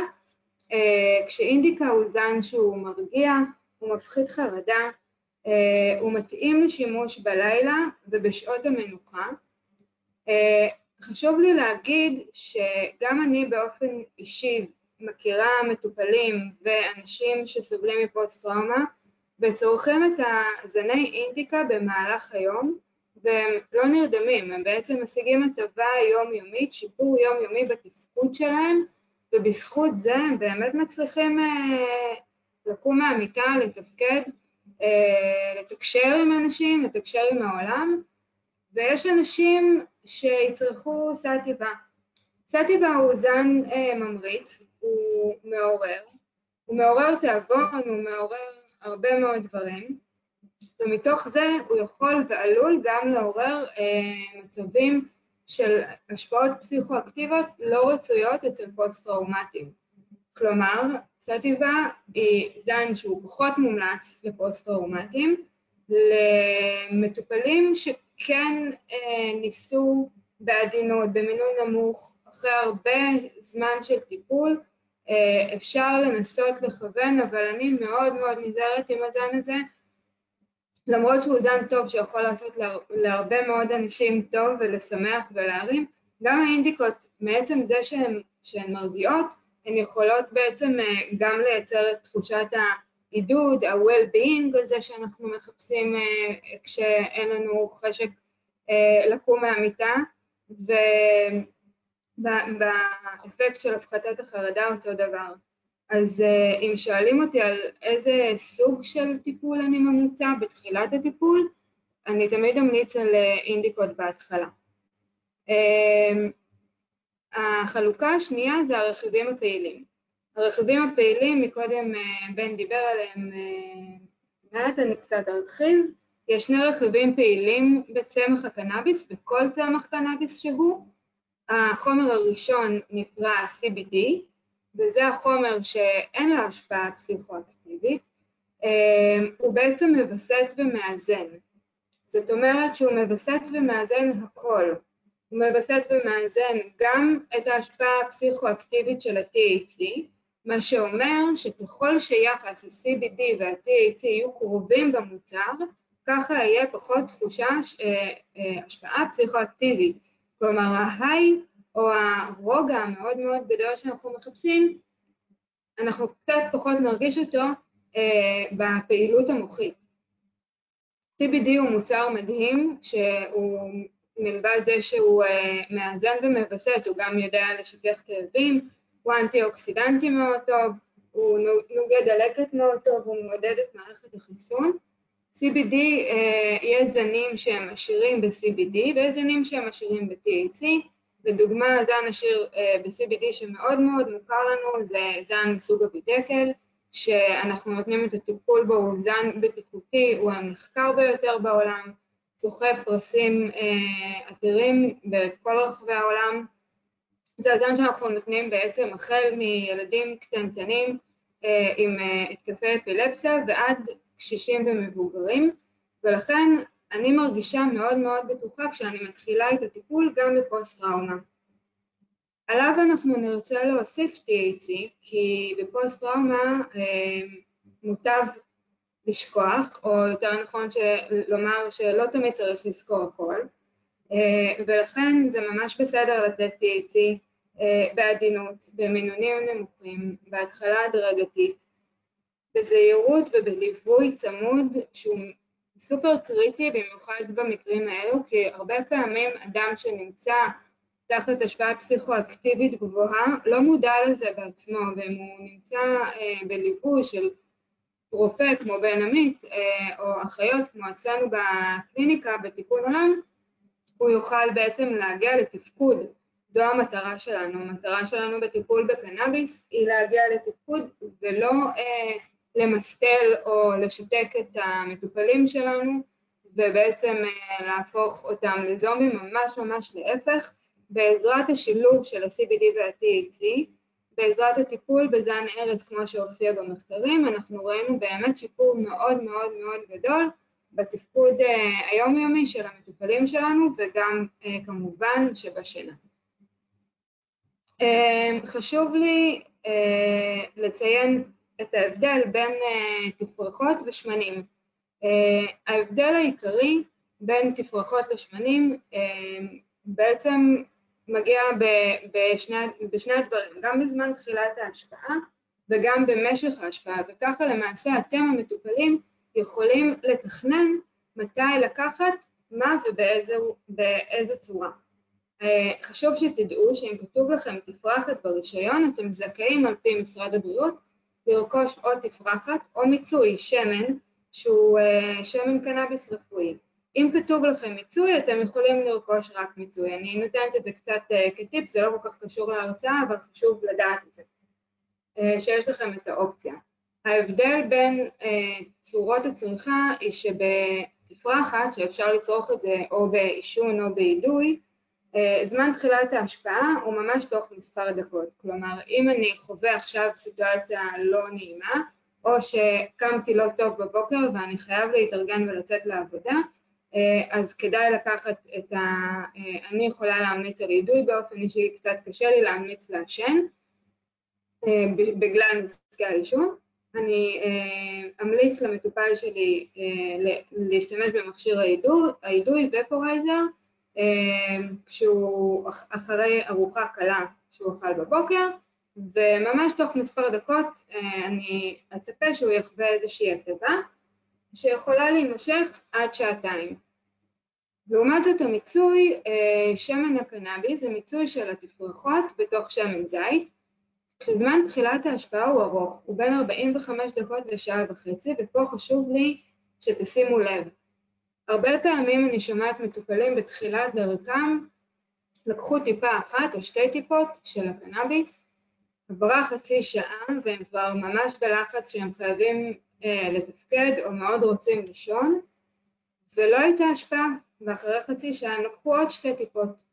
כשאינדיקה הוא זן שהוא מרגיע, הוא מפחית חרדה, הוא מתאים לשימוש בלילה ובשעות המנוחה. חשוב לי להגיד שגם אני באופן אישי מכירה מטופלים ואנשים שסובלים מפוסט-טראומה וצורכים את הזני אינדיקה במהלך היום והם לא נרדמים, הם בעצם משיגים הטבה יומיומית, שיפור יומיומי בתפקוד שלהם ובזכות זה הם באמת מצליחים לקום מהמיטה, לתפקד, לתקשר עם אנשים, לתקשר עם העולם ויש אנשים שיצרכו סאטיבה. סאטיבה הוא זן ממריץ, הוא מעורר, הוא מעורר תיאבון, הוא מעורר הרבה מאוד דברים, ומתוך זה הוא יכול ועלול גם לעורר אה, מצבים של השפעות פסיכואקטיביות לא רצויות אצל פוסט-טראומטיים. כלומר, סאטיבה היא זן שהוא פחות מומלץ לפוסט-טראומטיים, למטופלים שכן אה, ניסו בעדינות, במינוי נמוך, אחרי הרבה זמן של טיפול, אה, אפשר לנסות לכוון, אבל אני מאוד מאוד נזהרת עם הזן הזה, למרות שהוא זן טוב שיכול לעשות לה, להרבה מאוד אנשים טוב ולשמח ולהרים, גם האינדיקות, מעצם זה שהן, שהן מרגיעות, הן יכולות בעצם אה, גם לייצר את תחושת העידוד, ה-well-being הזה שאנחנו מחפשים אה, כשאין לנו חשק לקום מהמיטה, ו... באפקט של הפחתת החרדה אותו דבר. אז אם שואלים אותי על איזה סוג של טיפול אני ממליצה בתחילת הטיפול, אני תמיד אמליץ על אינדיקות בהתחלה. החלוקה השנייה זה הרכיבים הפעילים. הרכיבים הפעילים, מקודם uh, בן דיבר עליהם uh, מעט, אני קצת ארחיב. יש שני רכיבים פעילים בצמח הקנאביס, בכל צמח קנאביס שהוא, החומר הראשון נקרא CBD, וזה החומר שאין לו השפעה פסיכואקטיבית, אמ, הוא בעצם מווסת ומאזן. זאת אומרת שהוא מווסת ומאזן הכל. הוא מווסת ומאזן גם את ההשפעה הפסיכואקטיבית של ה-THC, מה שאומר שככל שיחס ה-CBD וה-THC יהיו קרובים במוצר, ככה יהיה פחות תחושה, אה, אה, השפעה פסיכואקטיבית. כלומר ההיי או הרוגע המאוד מאוד גדול שאנחנו מחפשים, אנחנו קצת פחות נרגיש אותו אה, בפעילות המוחית. CBD הוא מוצר מדהים שהוא מלבד זה שהוא מאזן ומווסת, הוא גם יודע לשכך כאבים, הוא אנטי-אוקסידנטי מאוד טוב, הוא נוגד דלקת מאוד טוב, הוא מעודד את מערכת החיסון. CBD, יש זנים שהם עשירים ב-CBD ויש זנים שהם עשירים ב-THC. לדוגמה, זן עשיר ב-CBD שמאוד מאוד מוכר לנו זה זן מסוג אבידקל, שאנחנו נותנים את הטיפול בו, הוא זן בטיחותי, הוא המחקר ביותר בעולם, זוכה פרסים עתירים בכל רחבי העולם. זה הזן שאנחנו נותנים בעצם החל מילדים קטנטנים עם התקפי אפילפסיה ועד קשישים ומבוגרים, ולכן אני מרגישה מאוד מאוד בטוחה כשאני מתחילה את הטיפול גם בפוסט-טראומה. עליו אנחנו נרצה להוסיף THC, כי בפוסט-טראומה מוטב לשכוח, או יותר נכון לומר שלא תמיד צריך לזכור הכל, ולכן זה ממש בסדר לתת THC בעדינות, במינונים נמוכים, בהתחלה הדרגתית, בזהירות ובליווי צמוד שהוא סופר קריטי במיוחד במקרים האלו, כי הרבה פעמים אדם שנמצא תחת השפעה פסיכואקטיבית גבוהה לא מודע לזה בעצמו, ואם הוא נמצא בליווי של רופא כמו בן עמית או אחיות כמו אצלנו בקליניקה בטיפול עולם, הוא יוכל בעצם להגיע לתפקוד. זו המטרה שלנו, המטרה שלנו בטיפול בקנאביס היא להגיע לתפקוד ולא למסטל או לשתק את המטופלים שלנו ובעצם להפוך אותם לזומבים, ממש ממש להפך, בעזרת השילוב של ה-CBD וה-THC, בעזרת הטיפול בזן ארץ כמו שהופיע במחקרים, אנחנו ראינו באמת שיפור מאוד מאוד מאוד גדול בתפקוד היומיומי של המטופלים שלנו וגם כמובן שבשינה. חשוב לי לציין את ההבדל בין תפרחות ושמנים. ההבדל העיקרי בין תפרחות לשמנים בעצם מגיע בשני, בשני הדברים, גם בזמן תחילת ההשפעה וגם במשך ההשפעה, וככה למעשה אתם המטופלים יכולים לתכנן מתי לקחת מה ובאיזה צורה. חשוב שתדעו שאם כתוב לכם תפרחת ברישיון, אתם זכאים על פי משרד הבריאות לרכוש או תפרחת או מיצוי שמן שהוא שמן קנאביס רפואי. אם כתוב לכם מיצוי, אתם יכולים לרכוש רק מיצוי. אני נותנת את זה קצת כטיפ, זה לא כל כך קשור להרצאה, אבל חשוב לדעת את זה, שיש לכם את האופציה. ההבדל בין צורות הצריכה היא שבתפרחת, שאפשר לצרוך את זה או בעישון או באידוי, זמן תחילת ההשפעה הוא ממש תוך מספר דקות. כלומר, אם אני חווה עכשיו סיטואציה לא נעימה, או שקמתי לא טוב בבוקר ואני חייב להתארגן ולצאת לעבודה, אז כדאי לקחת את ה... אני יכולה להמליץ על אידוי באופן אישי, קצת קשה לי להמליץ לעשן, בגלל נזקי העישון. אני אמליץ למטופל שלי להשתמש במכשיר האידוי, ופורייזר, כשהוא אחרי ארוחה קלה שהוא אכל בבוקר, וממש תוך מספר דקות אני אצפה שהוא יחווה איזושהי הטבה, שיכולה להימשך עד שעתיים. לעומת זאת המיצוי, שמן הקנאביס זה מיצוי של התפרחות בתוך שמן זית, כשזמן תחילת ההשפעה הוא ארוך, הוא בין 45 דקות לשעה וחצי, ופה חשוב לי שתשימו לב. הרבה פעמים אני שומעת מטופלים בתחילת דרכם, לקחו טיפה אחת או שתי טיפות של הקנאביס, עברה חצי שעה והם כבר ממש בלחץ שהם חייבים אה, לתפקד או מאוד רוצים לישון, ולא הייתה השפעה, ואחרי חצי שעה הם לקחו עוד שתי טיפות.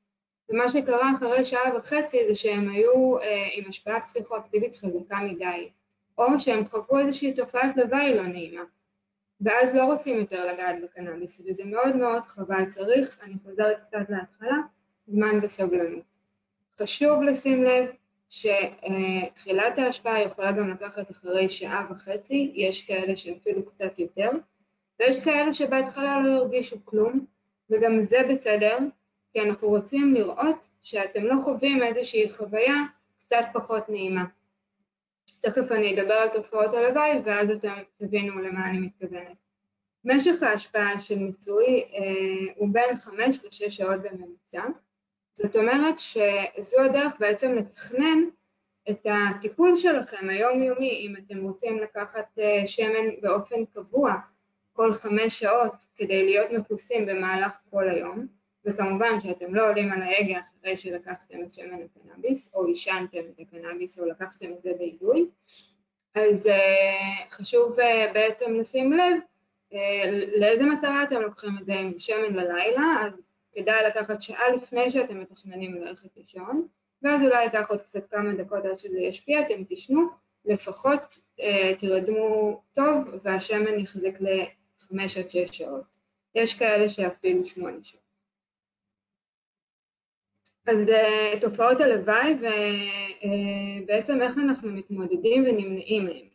ומה שקרה אחרי שעה וחצי זה שהם היו אה, עם השפעה פסיכואקטיבית חזקה מדי, או שהם חוו איזושהי תופעת לוואי לא נעימה. ואז לא רוצים יותר לגעת בקנאביס, וזה מאוד מאוד חבל, צריך, אני חוזרת קצת להתחלה, זמן וסבלנות. חשוב לשים לב שתחילת ההשפעה יכולה גם לקחת אחרי שעה וחצי, יש כאלה שאפילו קצת יותר, ויש כאלה שבהתחלה לא ירגישו כלום, וגם זה בסדר, כי אנחנו רוצים לראות שאתם לא חווים איזושהי חוויה קצת פחות נעימה. תכף אני אדבר על תופעות הלוואי ואז אתם תבינו למה אני מתכוונת. משך ההשפעה של מיצוי הוא בין 5 ל-6 שעות בממוצע. זאת אומרת שזו הדרך בעצם לתכנן את הטיפול שלכם היומיומי, אם אתם רוצים לקחת שמן באופן קבוע כל חמש שעות כדי להיות מכוסים במהלך כל היום, וכמובן שאתם לא עולים על ההגה אחרי שלקחתם את שמן הקנאביס, או עישנתם את הקנאביס, או לקחתם את זה באידוי, אז uh, חשוב uh, בעצם לשים לב לאיזה מטרה אתם לוקחים את זה, אם זה שמן ללילה, אז כדאי לקחת שעה לפני שאתם מתכננים ללכת לישון, ואז אולי ייקח עוד קצת כמה דקות עד שזה ישפיע, אתם תשנו, לפחות uh, תרדמו טוב והשמן יחזיק לחמש עד שש שעות. יש כאלה שאפילו שמונה שעות. אז uh, תופעות הלוואי ובעצם uh, איך אנחנו מתמודדים ונמנעים מהם.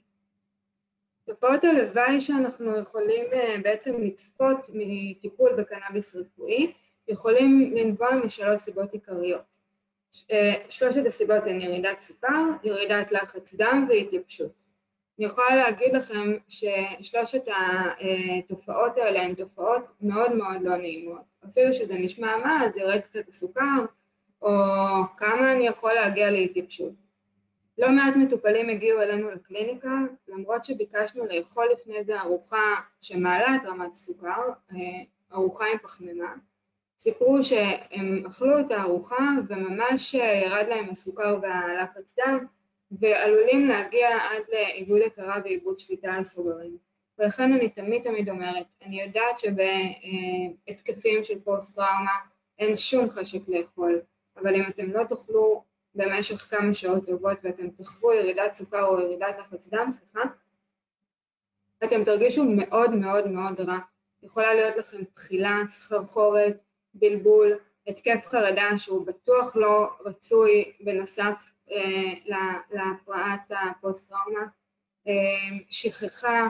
תופעות הלוואי שאנחנו יכולים uh, בעצם לצפות מטיפול בקנאביס רפואי יכולים לנבוע משלוש סיבות עיקריות. שלושת הסיבות הן ירידת סוכר, ירידת לחץ דם והתייבשות. אני יכולה להגיד לכם ששלושת התופעות האלה הן תופעות מאוד מאוד לא נעימות. אפילו שזה נשמע מה, אז ירד קצת הסוכר, או כמה אני יכול להגיע להתייבשות. לא מעט מטופלים הגיעו אלינו לקליניקה, למרות שביקשנו לאכול לפני זה ארוחה שמעלה את רמת הסוכר, ארוחה עם פחמימה. סיפרו שהם אכלו את הארוחה וממש ירד להם הסוכר והלחץ דם, ועלולים להגיע עד לאיבוד הכרה ואיבוד שליטה על סוגרים. ולכן אני תמיד תמיד אומרת, אני יודעת שבהתקפים של פוסט-טראומה אין שום חשק לאכול, אבל אם אתם לא תאכלו במשך כמה שעות טובות ואתם תחוו ירידת סוכר או ירידת לחץ דם, סליחה, אתם תרגישו מאוד מאוד מאוד רע. יכולה להיות לכם בחילה, סחרחורת, בלבול, התקף חרדה שהוא בטוח לא רצוי בנוסף אה, להפרעת הפוסט-טראומה, אה, שכחה,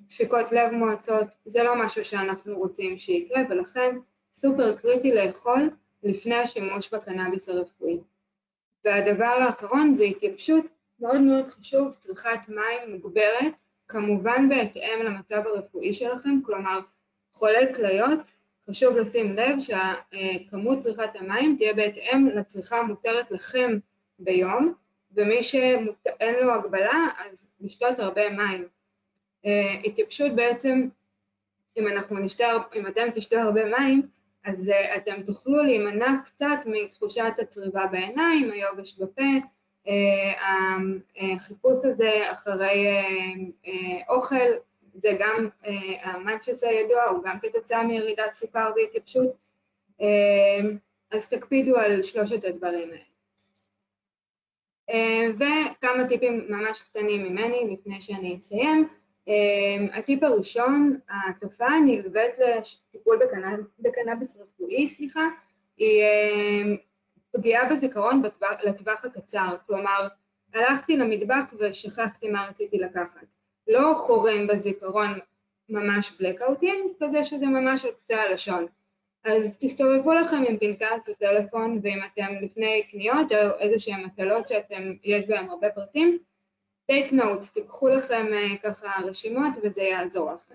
דפיקות לב מועצות, זה לא משהו שאנחנו רוצים שיקרה ולכן סופר קריטי לאכול לפני השימוש בקנאביס הרפואי. והדבר האחרון זה התייבשות, מאוד מאוד חשוב, צריכת מים מוגברת, כמובן בהתאם למצב הרפואי שלכם, כלומר חולי כליות, חשוב לשים לב שכמות צריכת המים תהיה בהתאם לצריכה המותרת לכם ביום, ומי שאין לו הגבלה אז לשתות הרבה מים. התייבשות בעצם, אם, אנחנו נשתה, אם אתם תשתו הרבה מים, אז uh, אתם תוכלו להימנע קצת מתחושת הצריבה בעיניים, היובש בפה, החיפוש הזה אחרי אוכל, זה גם, uh, המאצ'ס הידוע הוא גם כתוצאה מירידת סוכר והתייבשות, uh, אז תקפידו על שלושת הדברים האלה. Uh, וכמה טיפים ממש קטנים ממני לפני שאני אסיים. הטיפ הראשון, התופעה נלווית לטיפול בקנאביס רפואי, סליחה, היא פגיעה בזיכרון לטווח הקצר, כלומר הלכתי למטבח ושכחתי מה רציתי לקחת. לא חורים בזיכרון ממש בלקאוטים, כזה שזה ממש על קצה הלשון. אז תסתובבו לכם עם פנקס או טלפון, ואם אתם לפני קניות או איזה שהן מטלות שיש בהן הרבה פרטים, טייק נוטס, תיקחו לכם uh, ככה רשימות וזה יעזור לכם.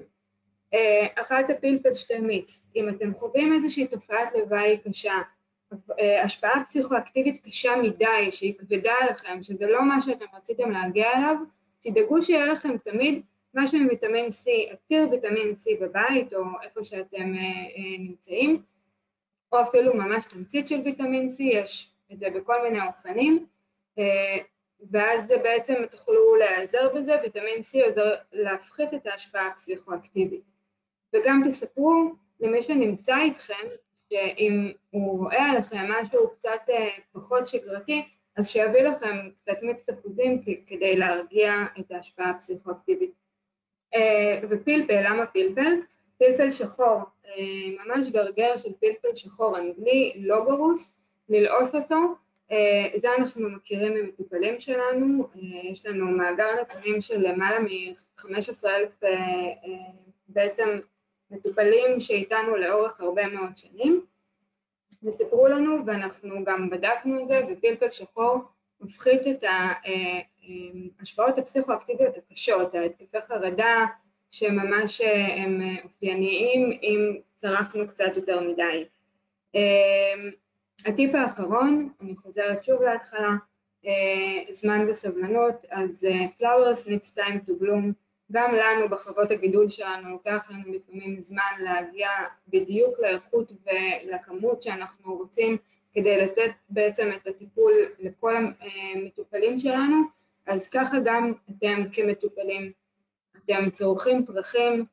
Uh, אכלת פלפל שתי מיץ, אם אתם חווים איזושהי תופעת לוואי קשה, uh, השפעה פסיכואקטיבית קשה מדי, שהיא כבדה עליכם, שזה לא מה שאתם רציתם להגיע אליו, תדאגו שיהיה לכם תמיד משהו עם ויטמין C, עתיר ויטמין C בבית או איפה שאתם uh, uh, נמצאים, או אפילו ממש תמצית של ויטמין C, יש את זה בכל מיני אופנים. Uh, ואז זה בעצם תוכלו להיעזר בזה, ויטמין C עוזר להפחית את ההשפעה הפסיכואקטיבית. וגם תספרו למי שנמצא איתכם, שאם הוא רואה עליכם משהו קצת אה, פחות שגרתי, אז שיביא לכם קצת מיץ תפוזים כדי להרגיע את ההשפעה הפסיכואקטיבית. אה, ופלפל, למה פלפל? פלפל שחור, אה, ממש גרגר של פלפל שחור אנגלי, לא גרוס, ללעוס אותו אה, זה אנחנו מכירים ממטופלים שלנו, יש לנו מאגר נתונים של למעלה מ-15,000 אה, בעצם מטופלים שאיתנו לאורך הרבה מאוד שנים, וסיפרו לנו ואנחנו גם בדקנו את זה, ופלפל שחור מפחית את ההשפעות הפסיכואקטיביות הקשות, ההתקפי חרדה שממש הם אופייניים אם צרכנו קצת יותר מדי. הטיפ האחרון, אני חוזרת שוב להתחלה, זמן וסבלנות, אז flowers needs time to bloom, גם לנו בחוות הגידול שלנו לוקח לנו לפעמים זמן להגיע בדיוק לאיכות ולכמות שאנחנו רוצים כדי לתת בעצם את הטיפול לכל המטופלים שלנו, אז ככה גם אתם כמטופלים, אתם צורכים פרחים,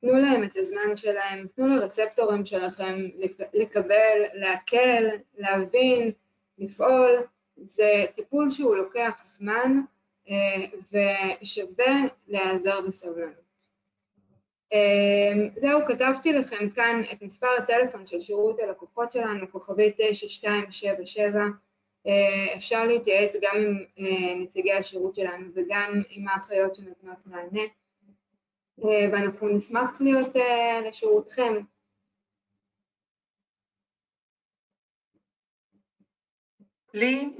תנו להם את הזמן שלהם, תנו לרצפטורים שלכם לקבל, לעכל, להבין, לפעול, זה טיפול שהוא לוקח זמן ושווה להיעזר בסבלנות. אמ, זהו, כתבתי לכם כאן את מספר הטלפון של שירות הלקוחות שלנו, כוכבי 9277. אה, אפשר להתייעץ גם עם אה, נציגי השירות שלנו וגם עם האחיות שנותנות מענה, אה, ואנחנו נשמח להיות לשירותכם. לי?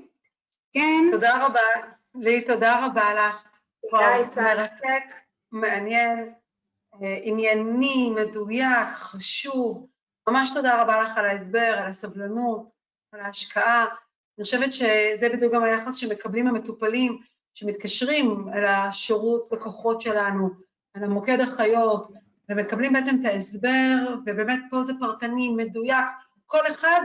כן. תודה רבה. לי, תודה רבה לך. מרתק, מעניין. אה, ענייני, מדויק, חשוב. ממש תודה רבה לך על ההסבר, על הסבלנות, על ההשקעה. אני חושבת שזה בדיוק גם היחס שמקבלים המטופלים שמתקשרים אל השירות לקוחות שלנו, אל המוקד החיות, ומקבלים בעצם את ההסבר, ובאמת פה זה פרטני, מדויק, כל אחד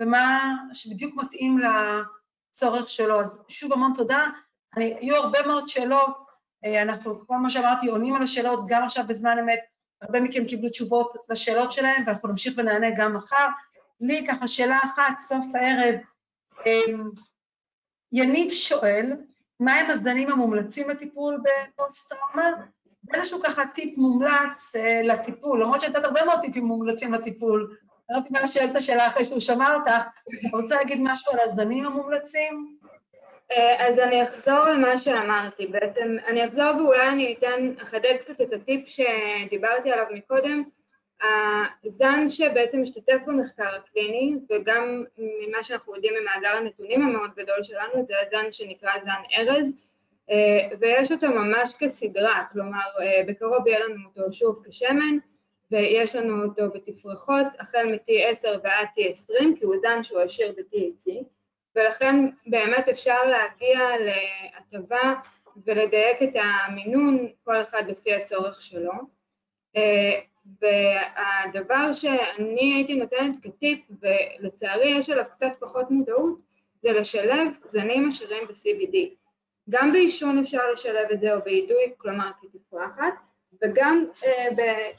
ומה שבדיוק מתאים לצורך שלו. אז שוב המון תודה. אני, היו הרבה מאוד שאלות, אה, אנחנו, כמו מה שאמרתי, עונים על השאלות גם עכשיו בזמן אמת, הרבה מכם קיבלו תשובות לשאלות שלהם, ואנחנו נמשיך ונענה גם מחר. לי ככה שאלה אחת, סוף הערב, אמ, יניב שואל, מהם הזנים המומלצים לטיפול בפוסט-טראומה? איזשהו ככה טיפ מומלץ uh, לטיפול, למרות שנתת הרבה מאוד טיפים מומלצים לטיפול. לא יודעת מה שואל את השאלה אחרי שהוא שמע אותך, רוצה להגיד משהו על הזנים המומלצים? אה, אז אני אחזור על מה שאמרתי, בעצם אני אחזור ואולי אני אתן, אחדד קצת את הטיפ שדיברתי עליו מקודם. הזן שבעצם משתתף במחקר הקליני וגם ממה שאנחנו יודעים ממאגר הנתונים המאוד גדול שלנו זה הזן שנקרא זן ארז אה, ויש אותו ממש כסדרה, כלומר אה, בקרוב יהיה לנו אותו שוב כשמן ויש לנו אותו בתפרחות החל מ-T10 ועד T20 כי הוא זן שהוא עשיר ב-THC ולכן באמת אפשר להגיע להטבה ולדייק את המינון, כל אחד לפי הצורך שלו. אה, והדבר שאני הייתי נותנת כטיפ, ולצערי יש עליו קצת פחות מודעות, זה לשלב זנים עשירים ב-CBD. גם בעישון אפשר לשלב את זה או באידוי, כלומר כתפרחת, וגם אה,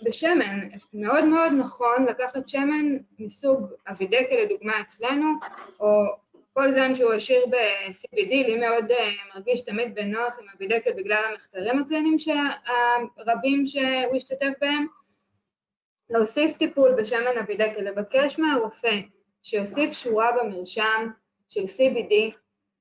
בשמן, מאוד מאוד נכון לקחת שמן מסוג אבידקה לדוגמה אצלנו, או כל זן שהוא עשיר ב-CBD, לי מאוד אה, מרגיש תמיד בנוח עם אבידקל בגלל המחקרים הקליניים הרבים שהוא השתתף בהם. להוסיף טיפול בשמן אבידקל, לבקש מהרופא שיוסיף שורה במרשם של CBD,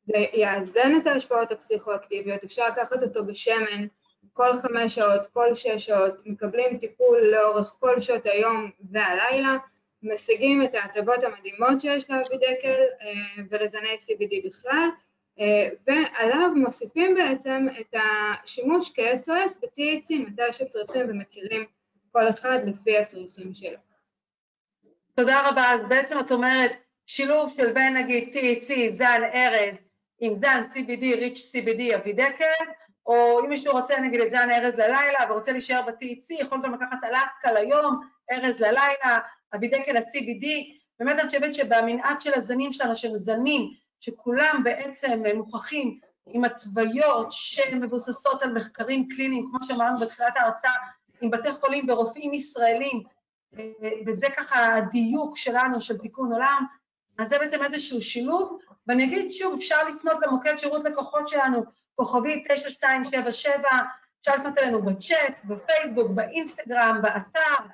זה יאזן את ההשפעות הפסיכואקטיביות, אפשר לקחת אותו בשמן כל חמש שעות, כל שש שעות, מקבלים טיפול לאורך כל שעות היום והלילה, משיגים את ההטבות המדהימות שיש לאבידקל אה, ולזני CBD בכלל, אה, ועליו מוסיפים בעצם את השימוש כ-SOS ב-THC מתי שצריכים ומכירים כל אחד לפי הצרכים שלו. תודה רבה, אז בעצם את אומרת שילוב של בין נגיד THC, זן ארז עם זן CBD, ריץ' CBD אבידקל, או אם מישהו רוצה נגיד את זן ארז ללילה ורוצה להישאר ב-THC, יכול גם לקחת אלסקה ליום, ארז ללילה, אבידקל ה-CBD, באמת אני חושבת שבמנעד של הזנים שלנו, שהם זנים שכולם בעצם מוכחים עם התוויות שמבוססות על מחקרים קליניים, כמו שאמרנו בתחילת ההרצאה, עם בתי חולים ורופאים ישראלים, וזה ככה הדיוק שלנו של תיקון עולם, אז זה בעצם איזשהו שילוב, ואני אגיד שוב, אפשר לפנות למוקד שירות לקוחות שלנו, כוכבי 9277, אפשר לפנות אלינו בצ'אט, בפייסבוק, באינסטגרם, באתר,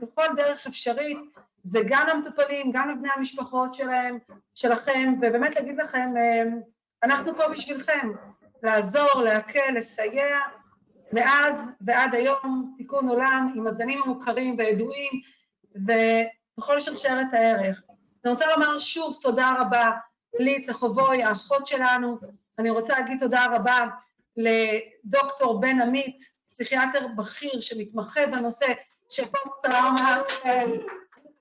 בכל דרך אפשרית, זה גם למטופלים, גם לבני המשפחות שלהם, שלכם, ובאמת להגיד לכם, אמ, אנחנו פה בשבילכם, לעזור, להקל, לסייע, מאז ועד היום תיקון עולם עם הזנים המוכרים והידועים ובכל שרשרת הערך. אני רוצה לומר שוב תודה רבה לי צחובוי, האחות שלנו, אני רוצה להגיד תודה רבה לדוקטור בן עמית, פסיכיאטר בכיר שמתמחה בנושא של פוסט-טראומה.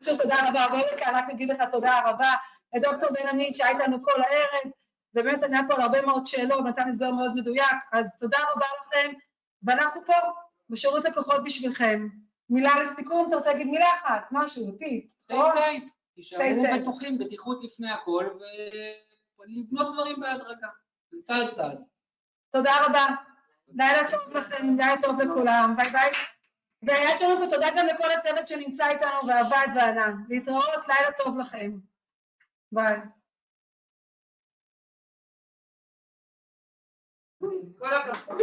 שוב, תודה רבה, בואו לכאן, רק נגיד לך תודה רבה לדוקטור בן עמית שהיה איתנו כל הערב, באמת ענה פה על הרבה מאוד שאלות, נתן הסבר מאוד מדויק, אז תודה רבה לכם, ואנחנו פה בשירות לקוחות בשבילכם. מילה לסיכום, אתה רוצה להגיד מילה אחת, משהו, safe, תישארו בטוחים, בטיחות לפני הכל, ולבנות דברים בהדרגה, צעד צעד. תודה רבה. לילה טוב לכם, לילה טוב לכולם, ביי ביי. ועד שלנו פה תודה גם לכל הצוות שנמצא איתנו ועבד וענה. להתראות, לילה טוב לכם. ביי. כל הכבוד.